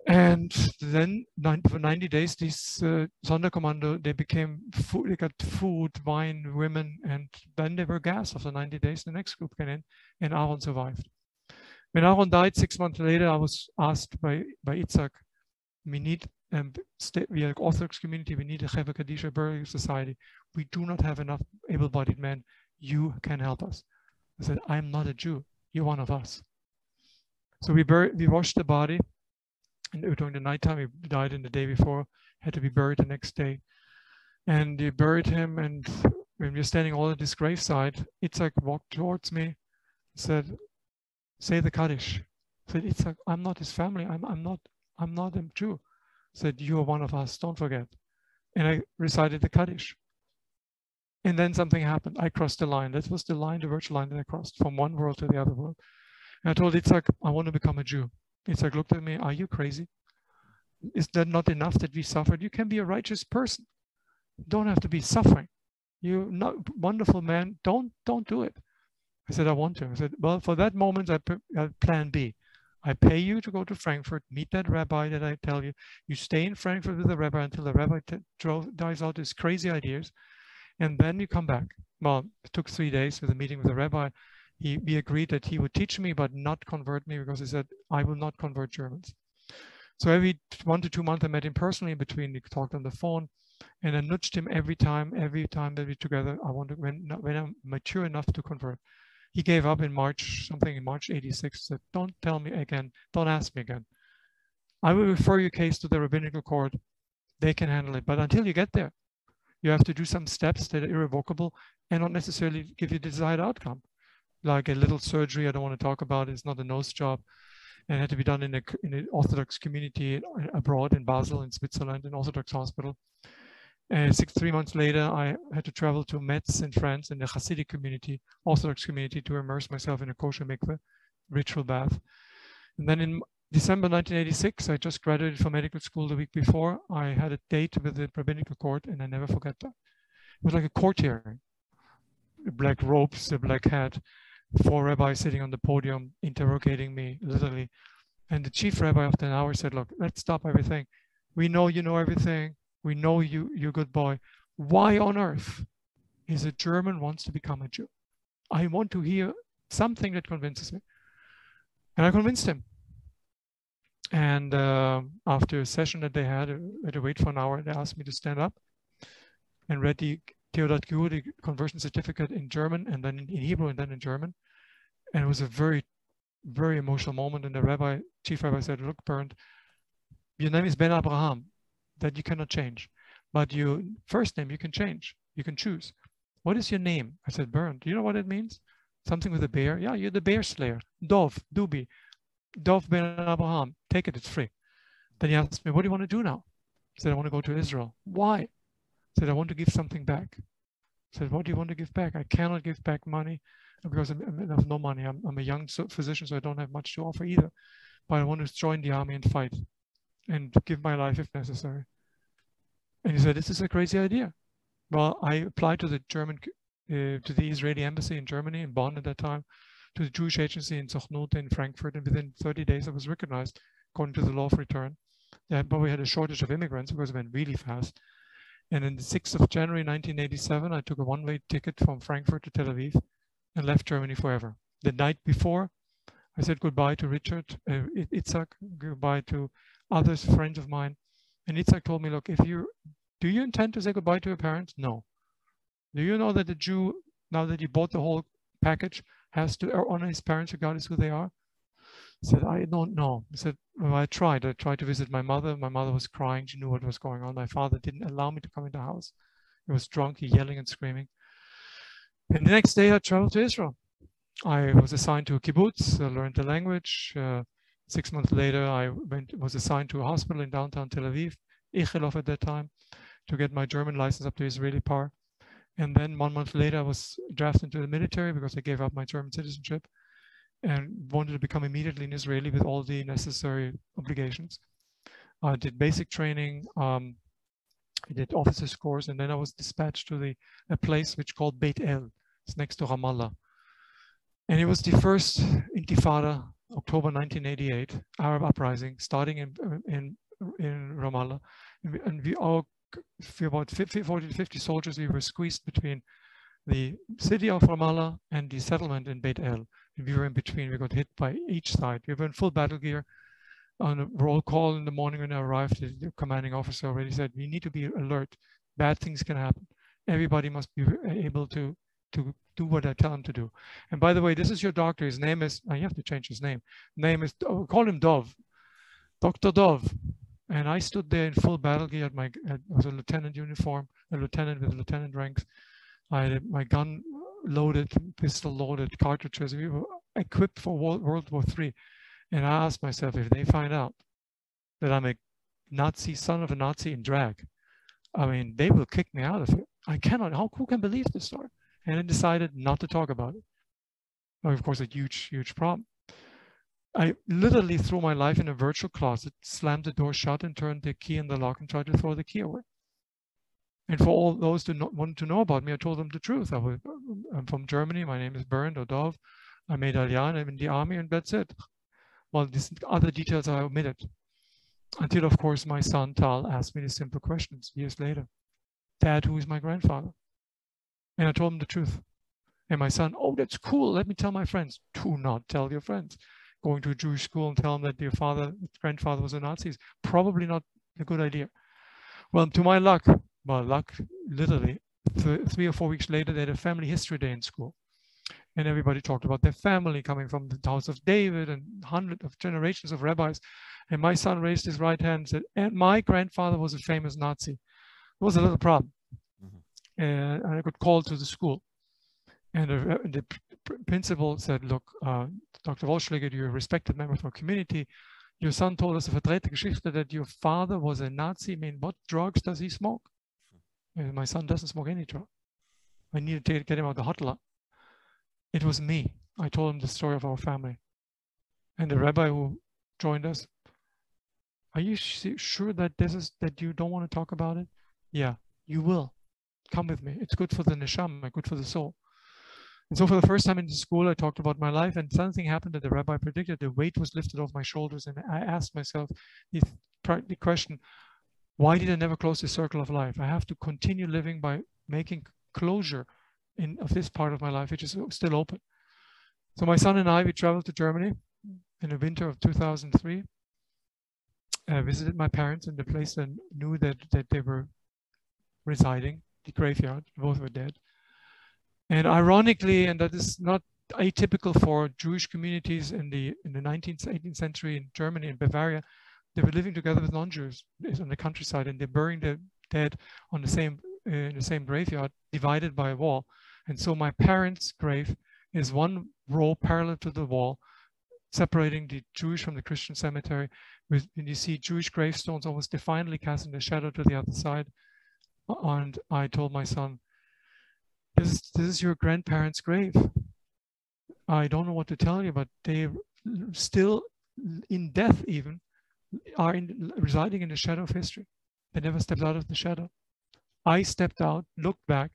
And then for 90 days, these uh, Sonderkommando, they became food, they got food, wine, women, and then they were gas after 90 days. The next group came in, and Aaron survived. When Aaron died six months later, I was asked by, by Itzhak, we need um, we are Orthodox community, we need a Chevra Kadisha burial society. We do not have enough able-bodied men. You can help us. I said, I'm not a Jew. You're one of us. So we buried, we washed the body, and during the nighttime, he died in the day before, had to be buried the next day. And they buried him, and when we were standing all at this graveside, Itzhak walked towards me, and said, say the Kaddish. I said, Itzhak, I'm not his family. I'm, I'm not, I'm not a Jew said, You are one of us, don't forget. And I recited the Kaddish. And then something happened. I crossed the line. That was the line, the virtual line that I crossed from one world to the other world. And I told Itzhak, I want to become a Jew. Itzhak looked at me, are you crazy? Is that not enough that we suffered? You can be a righteous person. Don't have to be suffering. You not wonderful man. Don't don't do it. I said I want to. I said, well, for that moment, I, I plan B. I pay you to go to Frankfurt, meet that rabbi that I tell you. You stay in Frankfurt with the rabbi until the rabbi dies out his crazy ideas, and then you come back. Well, it took three days with a meeting with the rabbi. He, we agreed that he would teach me, but not convert me because he said, I will not convert Germans. So every one to two months, I met him personally in between. We talked on the phone, and I nudged him every time, every time that we together. I want to when when I'm mature enough to convert. He gave up in March, something in March 86. Said, "Don't tell me again. Don't ask me again. I will refer your case to the rabbinical court. They can handle it. But until you get there, you have to do some steps that are irrevocable and not necessarily give you the desired outcome, like a little surgery. I don't want to talk about. It's not a nose job." and had to be done in, a, in an Orthodox community abroad in Basel, in Switzerland, an Orthodox hospital. And six, three months later, I had to travel to Metz in France in the Hasidic community, Orthodox community, to immerse myself in a kosher mikveh, ritual bath. And then in December 1986, I just graduated from medical school the week before. I had a date with the rabbinical court, and I never forget that. It was like a court hearing. Black robes, a black hat, four rabbis sitting on the podium interrogating me, literally. And the chief rabbi after an hour said, look, let's stop everything. We know you know everything. We know you, you're a good boy. Why on earth is a German wants to become a Jew? I want to hear something that convinces me. And I convinced him. And uh, after a session that they had, I had to wait for an hour, they asked me to stand up and read the Theodat the conversion certificate in German and then in Hebrew and then in German. And it was a very, very emotional moment. And the rabbi, chief rabbi said, look, Bernd, your name is Ben Abraham, that you cannot change. But your first name you can change, you can choose. What is your name? I said, Bernd, do you know what it means? Something with a bear? Yeah, you're the bear slayer. Dov, Dubi, Dov Ben Abraham. Take it, it's free. Then he asked me, what do you want to do now? I said, I want to go to Israel. Why? I said, I want to give something back. I said, what do you want to give back? I cannot give back money because I have no money. I'm, I'm a young physician, so I don't have much to offer either. But I want to join the army and fight and give my life if necessary. And he said, this is a crazy idea. Well, I applied to the German, uh, to the Israeli embassy in Germany, in Bonn at that time, to the Jewish agency in Sochnut in Frankfurt, and within 30 days I was recognized according to the law of return. Yeah, but we had a shortage of immigrants because it went really fast. And on the 6th of January 1987, I took a one-way ticket from Frankfurt to Tel Aviv and left Germany forever. The night before, I said goodbye to Richard, uh, Itzhak, goodbye to others, friends of mine. And Itzhak told me, look, if you, do you intend to say goodbye to your parents? No. Do you know that the Jew, now that you bought the whole package, has to honor his parents regardless who they are? said, I don't know. I said, well, I tried. I tried to visit my mother. My mother was crying. She knew what was going on. My father didn't allow me to come in the house. He was drunk, he yelling and screaming. And the next day I traveled to Israel. I was assigned to a kibbutz, I learned the language. Uh, six months later, I went, was assigned to a hospital in downtown Tel Aviv, Ichilov at that time, to get my German license up to Israeli par. And then one month later, I was drafted into the military because I gave up my German citizenship and wanted to become immediately an Israeli with all the necessary obligations. I did basic training, um, I did officer's course, and then I was dispatched to the a place which called Beit El. It's next to Ramallah. And it was the first intifada, October 1988, Arab uprising, starting in, in, in Ramallah. And we all, for about 50, 40 to 50 soldiers, we were squeezed between the city of Ramallah and the settlement in Beit El And we were in between. We got hit by each side. We were in full battle gear. On a roll call in the morning when I arrived, the commanding officer already said, we need to be alert. Bad things can happen. Everybody must be able to, to do what I tell him to do. And by the way, this is your doctor. His name is, I have to change his name. Name is, oh, call him Dov, Dr. Dov. And I stood there in full battle gear. My, I was a lieutenant uniform, a lieutenant with lieutenant ranks. I had my gun loaded, pistol loaded cartridges. We were equipped for World War III. And I asked myself, if they find out that I'm a Nazi, son of a Nazi in drag, I mean, they will kick me out of it. I cannot, how, who can believe this story? And I decided not to talk about it. Well, of course, a huge, huge problem. I literally threw my life in a virtual closet, slammed the door shut, and turned the key in the lock and tried to throw the key away. And for all those who not want to know about me, I told them the truth. I was, I'm from Germany. My name is Bernd Odov. I made Aliyah. I'm in the army, and that's it. Well, these other details I omitted. Until, of course, my son Tal asked me the simple questions years later. Dad, who is my grandfather? And I told him the truth. And my son, oh, that's cool. Let me tell my friends. Do not tell your friends. Going to a Jewish school and tell them that your father, grandfather was a Nazi is probably not a good idea. Well, to my luck, my luck, literally, th three or four weeks later, they had a family history day in school. And everybody talked about their family coming from the house of David and hundreds of generations of rabbis. And my son raised his right hand and said, and my grandfather was a famous Nazi. It was a little problem. Mm -hmm. And I got called to the school. And the, the principal said, look, uh, Dr. Wollschlaeger, you're a respected member of our community. Your son told us a verdrehte Geschichte that your father was a Nazi. I mean, what drugs does he smoke? And my son doesn't smoke any drug. I needed to get him out of the hotline. It was me. I told him the story of our family. And the rabbi who joined us, are you sure that this is that you don't want to talk about it? Yeah, you will. Come with me. It's good for the neshama, good for the soul. And so for the first time in school, I talked about my life and something happened that the rabbi predicted. The weight was lifted off my shoulders. And I asked myself the, the question, why did I never close the circle of life? I have to continue living by making closure in of this part of my life, which is still open. So my son and I, we traveled to Germany in the winter of 2003. I uh, visited my parents in the place and knew that, that they were residing, the graveyard, both were dead. And ironically, and that is not atypical for Jewish communities in the in the 19th, 18th century in Germany and Bavaria, they were living together with non-Jews on the countryside, and they're burying their dead on the same uh, in the same graveyard, divided by a wall. And so my parents' grave is one row parallel to the wall, separating the Jewish from the Christian cemetery. With, and you see Jewish gravestones almost defiantly casting the shadow to the other side. And I told my son, this, this is your grandparents' grave. I don't know what to tell you, but they still in death even are in, residing in the shadow of history. They never stepped out of the shadow. I stepped out, looked back,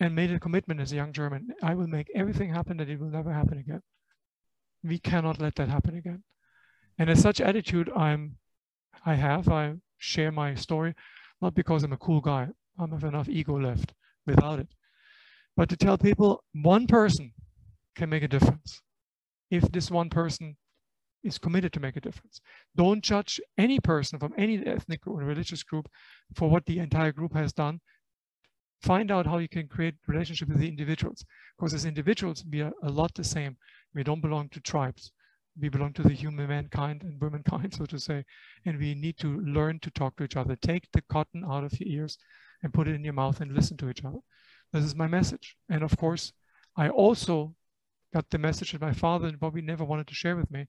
and made a commitment as a young German. I will make everything happen that it will never happen again. We cannot let that happen again. And as such attitude I'm, I have, I share my story, not because I'm a cool guy. I have enough ego left without it but to tell people one person can make a difference if this one person is committed to make a difference. Don't judge any person from any ethnic or religious group for what the entire group has done. Find out how you can create relationship with the individuals. Because as individuals, we are a lot the same. We don't belong to tribes. We belong to the human mankind and womankind, *laughs* so to say. And we need to learn to talk to each other. Take the cotton out of your ears and put it in your mouth and listen to each other. This is my message. And of course, I also got the message that my father and Bobby never wanted to share with me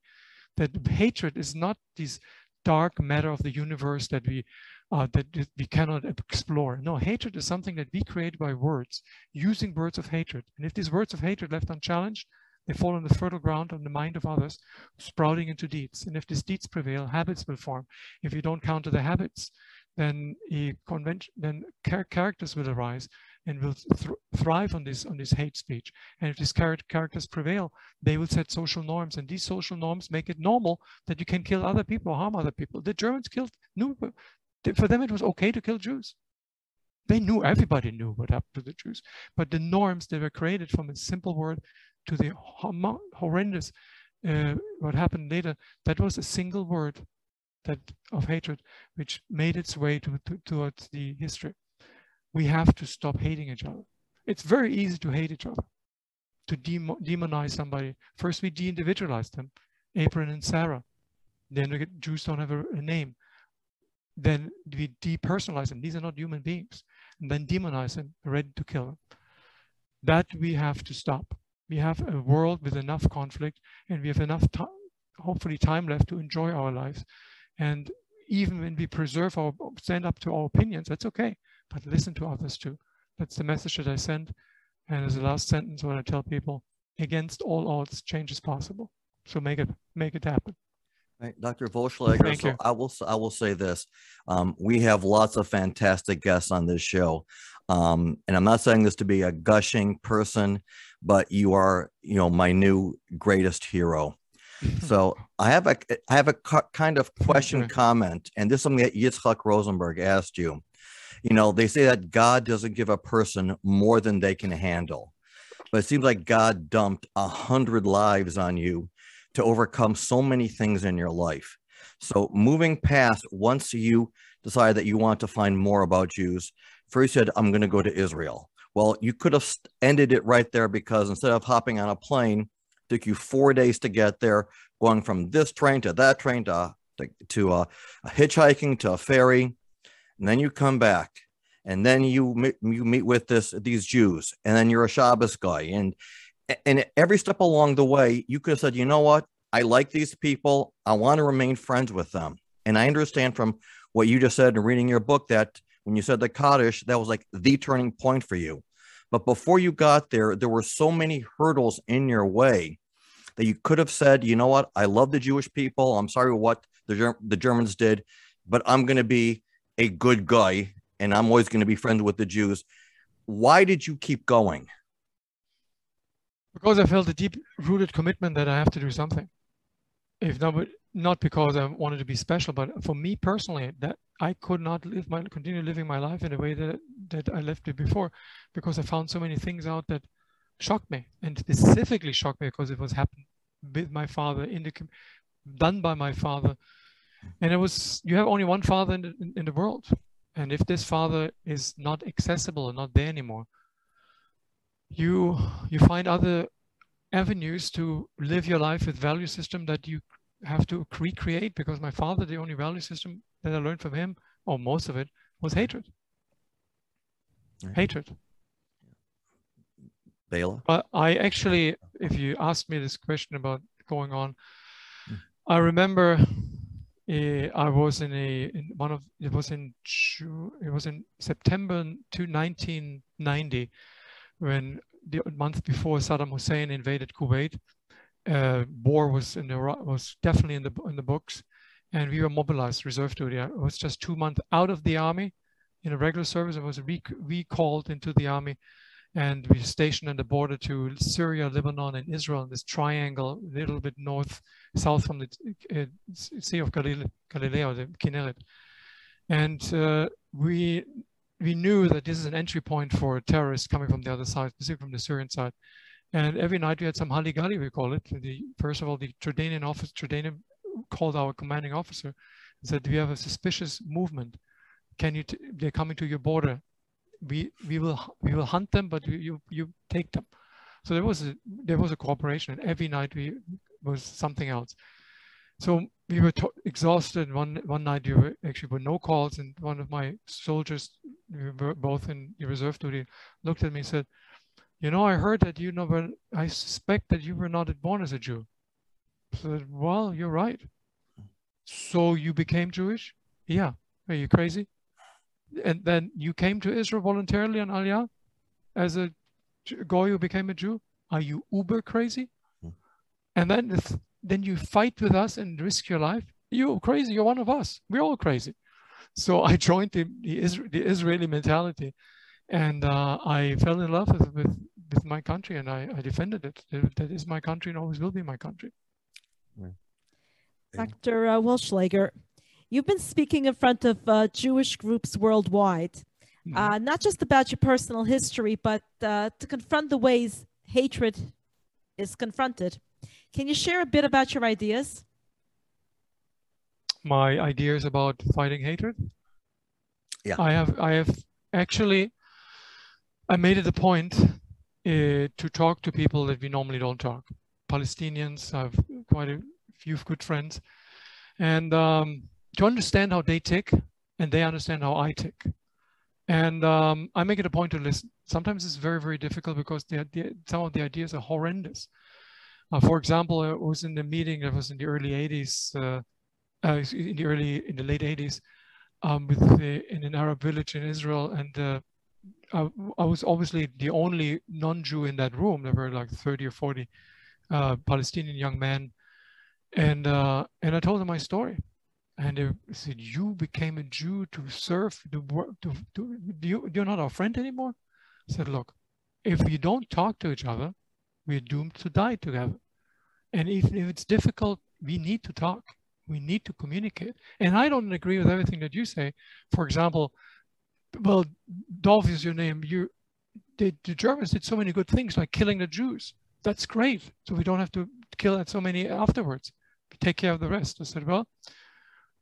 that hatred is not this dark matter of the universe that we uh, that we cannot explore. No, hatred is something that we create by words, using words of hatred. And if these words of hatred left unchallenged, they fall on the fertile ground on the mind of others, sprouting into deeds. And if these deeds prevail, habits will form. If you don't counter the habits, then a convention, then char characters will arise and will th thrive on this on this hate speech. And if these char characters prevail, they will set social norms, and these social norms make it normal that you can kill other people, harm other people. The Germans killed knew for them it was okay to kill Jews. They knew everybody knew what happened to the Jews, but the norms that were created from a simple word to the horrendous uh, what happened later, that was a single word that of hatred, which made its way to, to, towards the history we have to stop hating each other. It's very easy to hate each other, to demonize somebody. First, we de-individualize them, Abraham and Sarah. Then we get, Jews don't have a, a name. Then we depersonalize them. These are not human beings. And then demonize them, ready to kill them. That we have to stop. We have a world with enough conflict and we have enough time, hopefully time left to enjoy our lives. And even when we preserve our, stand up to our opinions, that's okay but listen to others too. That's the message that I send. And as the last sentence, what I tell people, against all odds, change is possible. So make it make it happen. Right, Dr. Wollschlaeger, so. I will I will say this. Um, we have lots of fantastic guests on this show. Um, and I'm not saying this to be a gushing person, but you are, you know, my new greatest hero. *laughs* So I have a I have a kind of question Okay. comment, and this is something that Yitzhak Rosenberg asked you. You know, they say that God doesn't give a person more than they can handle, but it seems like God dumped a hundred lives on you to overcome so many things in your life. So moving past, once you decide that you want to find more about Jews, first you said, I'm going to go to Israel. Well, you could have ended it right there because instead of hopping on a plane, took you four days to get there, going from this train to that train to, to, to uh, hitchhiking to a ferry. And then you come back and then you, meet- you meet with this, these Jews and then you're a Shabbos guy. And, and every step along the way, you could have said, you know what? I like these people. I want to remain friends with them. And I understand from what you just said in reading your book that when you said the Kaddish, that was like the turning point for you. But before you got there, there were so many hurdles in your way that you could have said, you know what? I love the Jewish people. I'm sorry what the, the Germans did, but I'm going to be a good guy and I'm always going to be friends with the Jews. Why did you keep going? because I felt a deep rooted commitment that I have to do something. If not, not because I wanted to be special, but for me personally, that I could not live my continue living my life in a way that that I lived it before, because I found so many things out that shocked me, and specifically shocked me because it was happened with my father in the done by my father, and it was you have only one father in the, in, the world, and if this father is not accessible or not there anymore, you you find other avenues to live your life with value system that you have to recreate because my father the only value system that i learned from him or most of it was hatred Right. hatred Bela? but i actually if you asked me this question about going on Mm. i remember uh, i was in a in one of it was in Ju- it was in september to 1990 when the month before Saddam Hussein invaded Kuwait, uh, war was in the was definitely in the in the books, and we were mobilized reserve duty. I was just two months out of the army in a regular service. I was rec- recalled into the army, and we stationed on the border to Syria, Lebanon, and Israel. in This triangle, a little bit north south from the uh, Sea of Galile- Galilee, or the Kinneret, and uh, we we knew that this is an entry point for terrorists coming from the other side, specifically from the Syrian side. And every night we had some haligali, we call it. The, first of all, the Jordanian office, Jordanian called our commanding officer and said, we have a suspicious movement. Can you, they're coming to your border. We, we will, we will hunt them, but you, you, take them. So there was a, there was a cooperation and every night we was something else. So we were exhausted. One one night we were actually with no calls, and one of my soldiers, we were both in reserve duty, looked at me and said, "You know, I heard that you never. I suspect that you were not born as a Jew." I said, "Well, you're right. So you became Jewish? Yeah. Are you crazy? And then you came to Israel voluntarily on Aliyah as a goy who became a Jew? Are you uber crazy? And then if, then you fight with us and risk your life. You're crazy. You're one of us. We're all crazy. So I joined the, the, Isra- the Israeli mentality, and uh, I fell in love with, with, with my country, and I, I defended it. That- That is my country and always will be my country. Dr. Uh, Wollschlaeger, you've been speaking in front of uh, Jewish groups worldwide, Mhm. uh, not just about your personal history, but uh, to confront the ways hatred is confronted. Can you share a bit about your ideas? my ideas about fighting hatred. Yeah. I have I have actually I made it a point uh, to talk to people that we normally don't talk. Palestinians, I have quite a few good friends, and um, to understand how they tick and they understand how I tick. And um, I make it a point to listen. Sometimes it's very, very difficult because the, the, some of the ideas are horrendous. Uh, for example, I was in the meeting that was in the early 80s, uh, uh, in the early, in the late 80s, um, with the, in an Arab village in Israel, and uh, I, I was obviously the only non-Jew in that room. There were like 30 or 40 uh, Palestinian young men And uh, and I told them my story, and they said, "You became a Jew to serve the world. To, to, you, you're not our friend anymore." I said, "Look, if we don't talk to each other, we're doomed to die together. And if, if it's difficult, we need to talk. We need to communicate. And I don't agree with everything that you say. For example, well, Dolph is your name. You, the, the Germans did so many good things, like killing the Jews. That's great. So we don't have to kill so many afterwards. We take care of the rest. I said, well,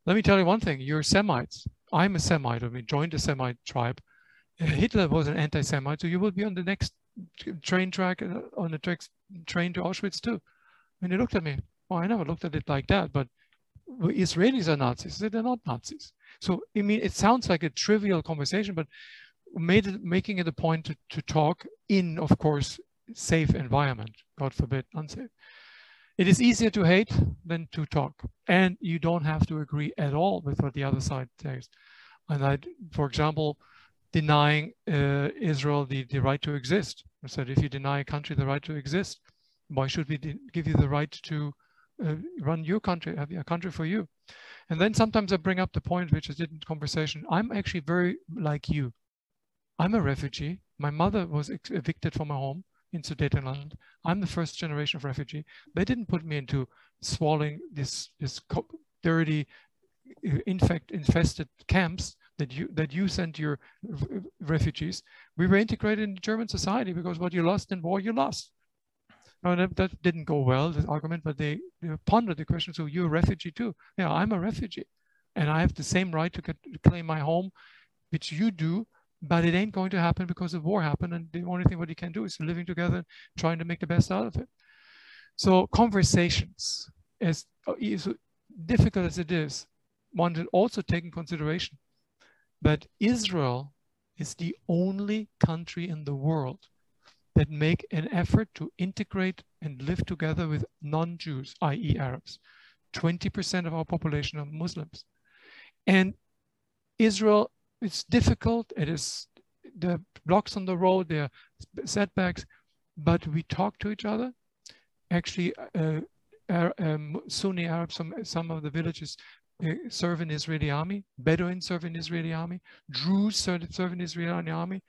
let me tell you one thing. You're Semites. I'm a Semite. I mean, joined the Semite tribe. Hitler was an anti-Semite, so you will be on the next train track uh, on the train to Auschwitz too. And he looked at me. Well, I never looked at it like that, but Israelis are Nazis. They're not Nazis. So I mean, it sounds like a trivial conversation, but made it, making it a point to, to talk in, of course, safe environment. God forbid, unsafe. It is easier to hate than to talk, and you don't have to agree at all with what the other side says. And I, for example, denying uh, Israel the, the right to exist. I said, if you deny a country the right to exist, why should we give you the right to uh, run your country, have a country for you? And then sometimes I bring up the point, which I did in conversation. I'm actually very like you. I'm a refugee. My mother was evicted from her home in Sudetenland. I'm the first generation of refugee. They didn't put me into swallowing this, this dirty, infect, infested camps that you that you sent your refugees. We were integrated in German society because what you lost in war, you lost. No, that, that didn't go well, this argument, but they, they pondered the question, so you're a refugee too. Yeah, I'm a refugee. And I have the same right to, get, to claim my home, which you do, but it ain't going to happen because the war happened. And the only thing what you can do is living together, trying to make the best out of it. So conversations, as, as difficult as it is, one should also take in consideration but Israel is the only country in the world that make an effort to integrate and live together with non-Jews, i.e. Arabs. 20% of our population are Muslims. And Israel, it's difficult. It is the blocks on the road, there are setbacks, but we talk to each other. Actually, uh, um, Sunni Arabs, some, some of the villages serve in Israeli army, Bedouins serve in Israeli army, Druze serve, in Israeli army.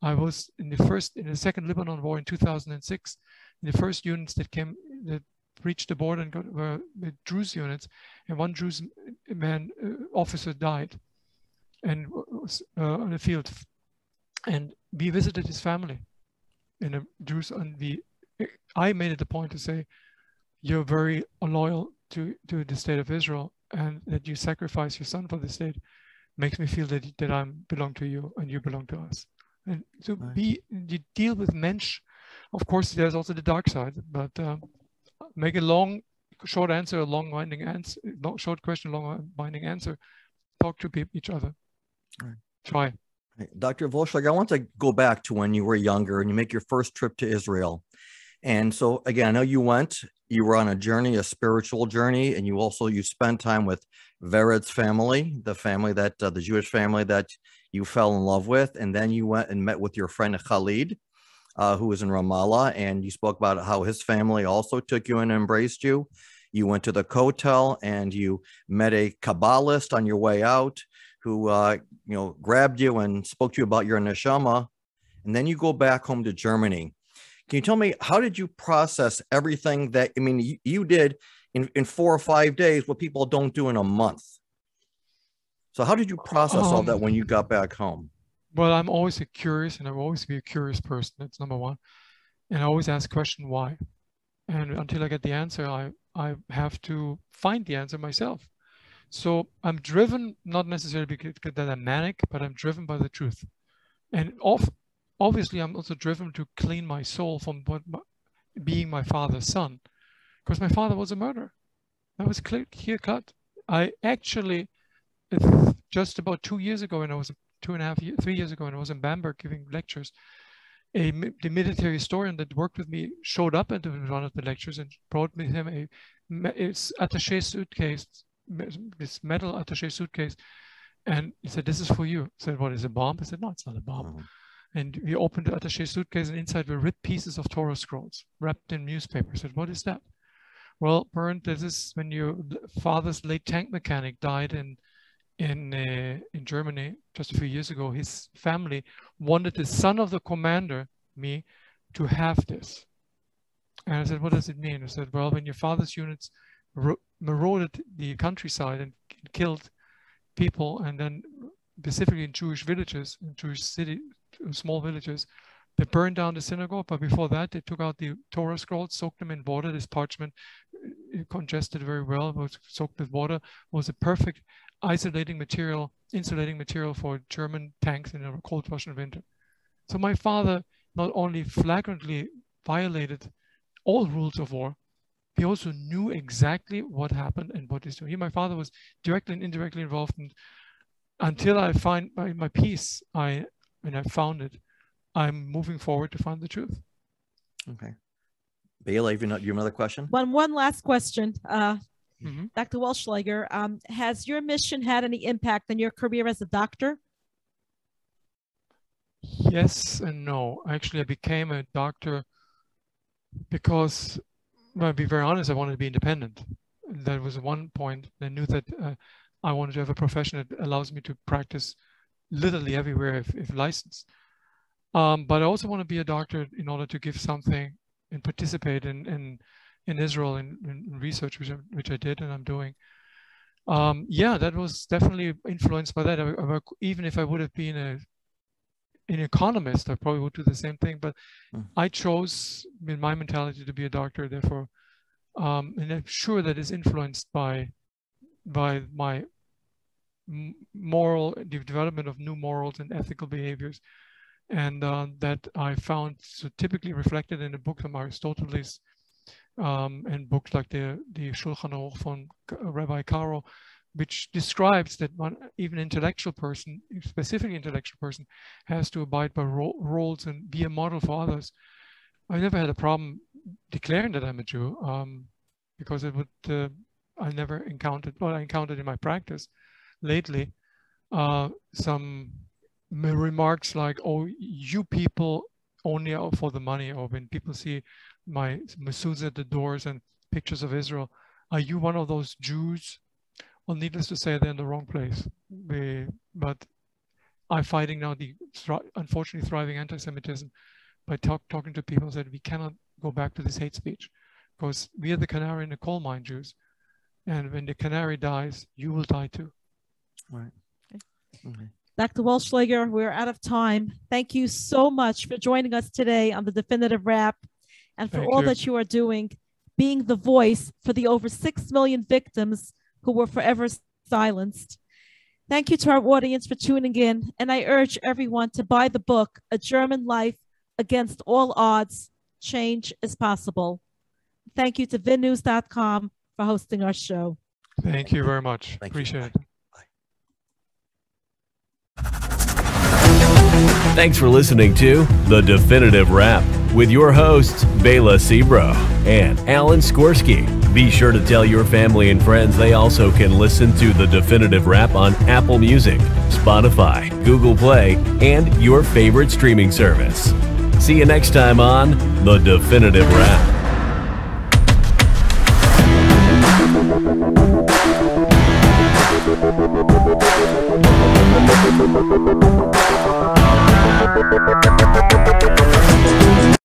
I was in the first, in the second Lebanon war in 2006, in the first units that came, that reached the border and got, were Druze units, and one Druze man uh, officer died, and uh, on the field, and we visited his family, in a Druze, and we, I made it a point to say, you're very loyal to to the state of Israel, and that you sacrifice your son for the state makes me feel that that I belong to you and you belong to us. And to right. be you deal with mensch. Of course, there's also the dark side, but um, make a long, short answer, a long winding answer, short question, long winding answer. Talk to each other. Right. Try. Dr. Volschlag, I want to go back to when you were younger and you make your first trip to Israel. And so again, I know you went, you were on a journey, a spiritual journey, and you also you spent time with Vered's family, the family that uh, the Jewish family that you fell in love with, and then you went and met with your friend Khalid, uh, who was in Ramallah, and you spoke about how his family also took you and embraced you. You went to the Kotel and you met a Kabbalist on your way out, who uh, you know grabbed you and spoke to you about your neshama, and then you go back home to Germany can you tell me how did you process everything that I mean you, you did in, in four or five days what people don't do in a month? So how did you process um, all that when you got back home? Well, I'm always a curious and I will always be a curious person. That's number one. And I always ask question why. And until I get the answer, I, I have to find the answer myself. So I'm driven, not necessarily because that I'm manic, but I'm driven by the truth. And off, obviously I'm also driven to clean my soul from what being my father's son, because my father was a murderer. That was clear, clear cut. I actually, just about two years ago, and I was two and a half, three years ago, and I was in Bamberg giving lectures. A the military historian that worked with me showed up at one of the lectures and brought me him a, a attaché suitcase, this metal attaché suitcase, and he said, "This is for you." I said, "What is a bomb?" I said, "No, it's not a bomb." Mm-hmm. And we opened the attaché suitcase and inside were ripped pieces of Torah scrolls wrapped in newspaper. I said, what is that? Well, Bernd, this is when your father's late tank mechanic died in in uh, in Germany just a few years ago. His family wanted the son of the commander, me, to have this. And I said, what does it mean? I said, well, when your father's units marauded the countryside and killed people, and then specifically in Jewish villages, in Jewish city, small villages, they burned down the synagogue. But before that, they took out the Torah scrolls, soaked them in water. This parchment, uh, congested very well, was soaked with water, was a perfect isolating material, insulating material for German tanks in a cold Russian winter. So my father not only flagrantly violated all rules of war, he also knew exactly what happened and what is doing. He, my father was directly and indirectly involved. And until I find my, my peace, I and I found it, I'm moving forward to find the truth. Okay. Bela, you, know, you have another question? One one last question. Uh, mm-hmm. Dr. Wollschlaeger, um, has your mission had any impact on your career as a doctor? Yes and no. Actually, I became a doctor because, well, to be very honest, I wanted to be independent. That was one point. I knew that uh, I wanted to have a profession that allows me to practice literally everywhere if, if licensed. Um, but I also want to be a doctor in order to give something and participate in in, in Israel in, in research, which I, which I did and I'm doing. Um, yeah, that was definitely influenced by that. I, I, even if I would have been a an economist, I probably would do the same thing. But mm. I chose in my mentality to be a doctor, therefore, um, and I'm sure that is influenced by by my moral the development of new morals and ethical behaviors, and uh, that I found so typically reflected in the books of Aristoteles um, and books like the the Shulchan Aruch from Rabbi Caro which describes that one even intellectual person, specifically intellectual person, has to abide by ro- roles and be a model for others. I never had a problem declaring that I'm a Jew um, because it would uh, I never encountered what I encountered in my practice lately uh, some remarks like, "Oh, you people only are for the money," or when people see my mezuzah at the doors and pictures of Israel, are you one of those Jews well, needless to say, they're in the wrong place. We, but I'm fighting now the unfortunately thriving anti-Semitism by talk, talking to people that we cannot go back to this hate speech because we are the canary in the coal mine, Jews. And when the canary dies, you will die too. Right. Okay. Dr. Wollschlaeger, we're out of time. Thank you so much for joining us today on the Definitive Wrap and for Thank all you. that you are doing, being the voice for the over 6 million victims who were forever silenced. Thank you to our audience for tuning in, and I urge everyone to buy the book, A German Life Against All Odds Change is Possible. Thank you to vinnews.com for hosting our show. Thank you very much. Thank Appreciate you. it. Thanks for listening to The Definitive Wrap with your hosts, Bela Sebro and Alan Skorski. Be sure to tell your family and friends they also can listen to The Definitive Wrap on Apple Music, Spotify, Google Play, and your favorite streaming service. See you next time on The Definitive Wrap.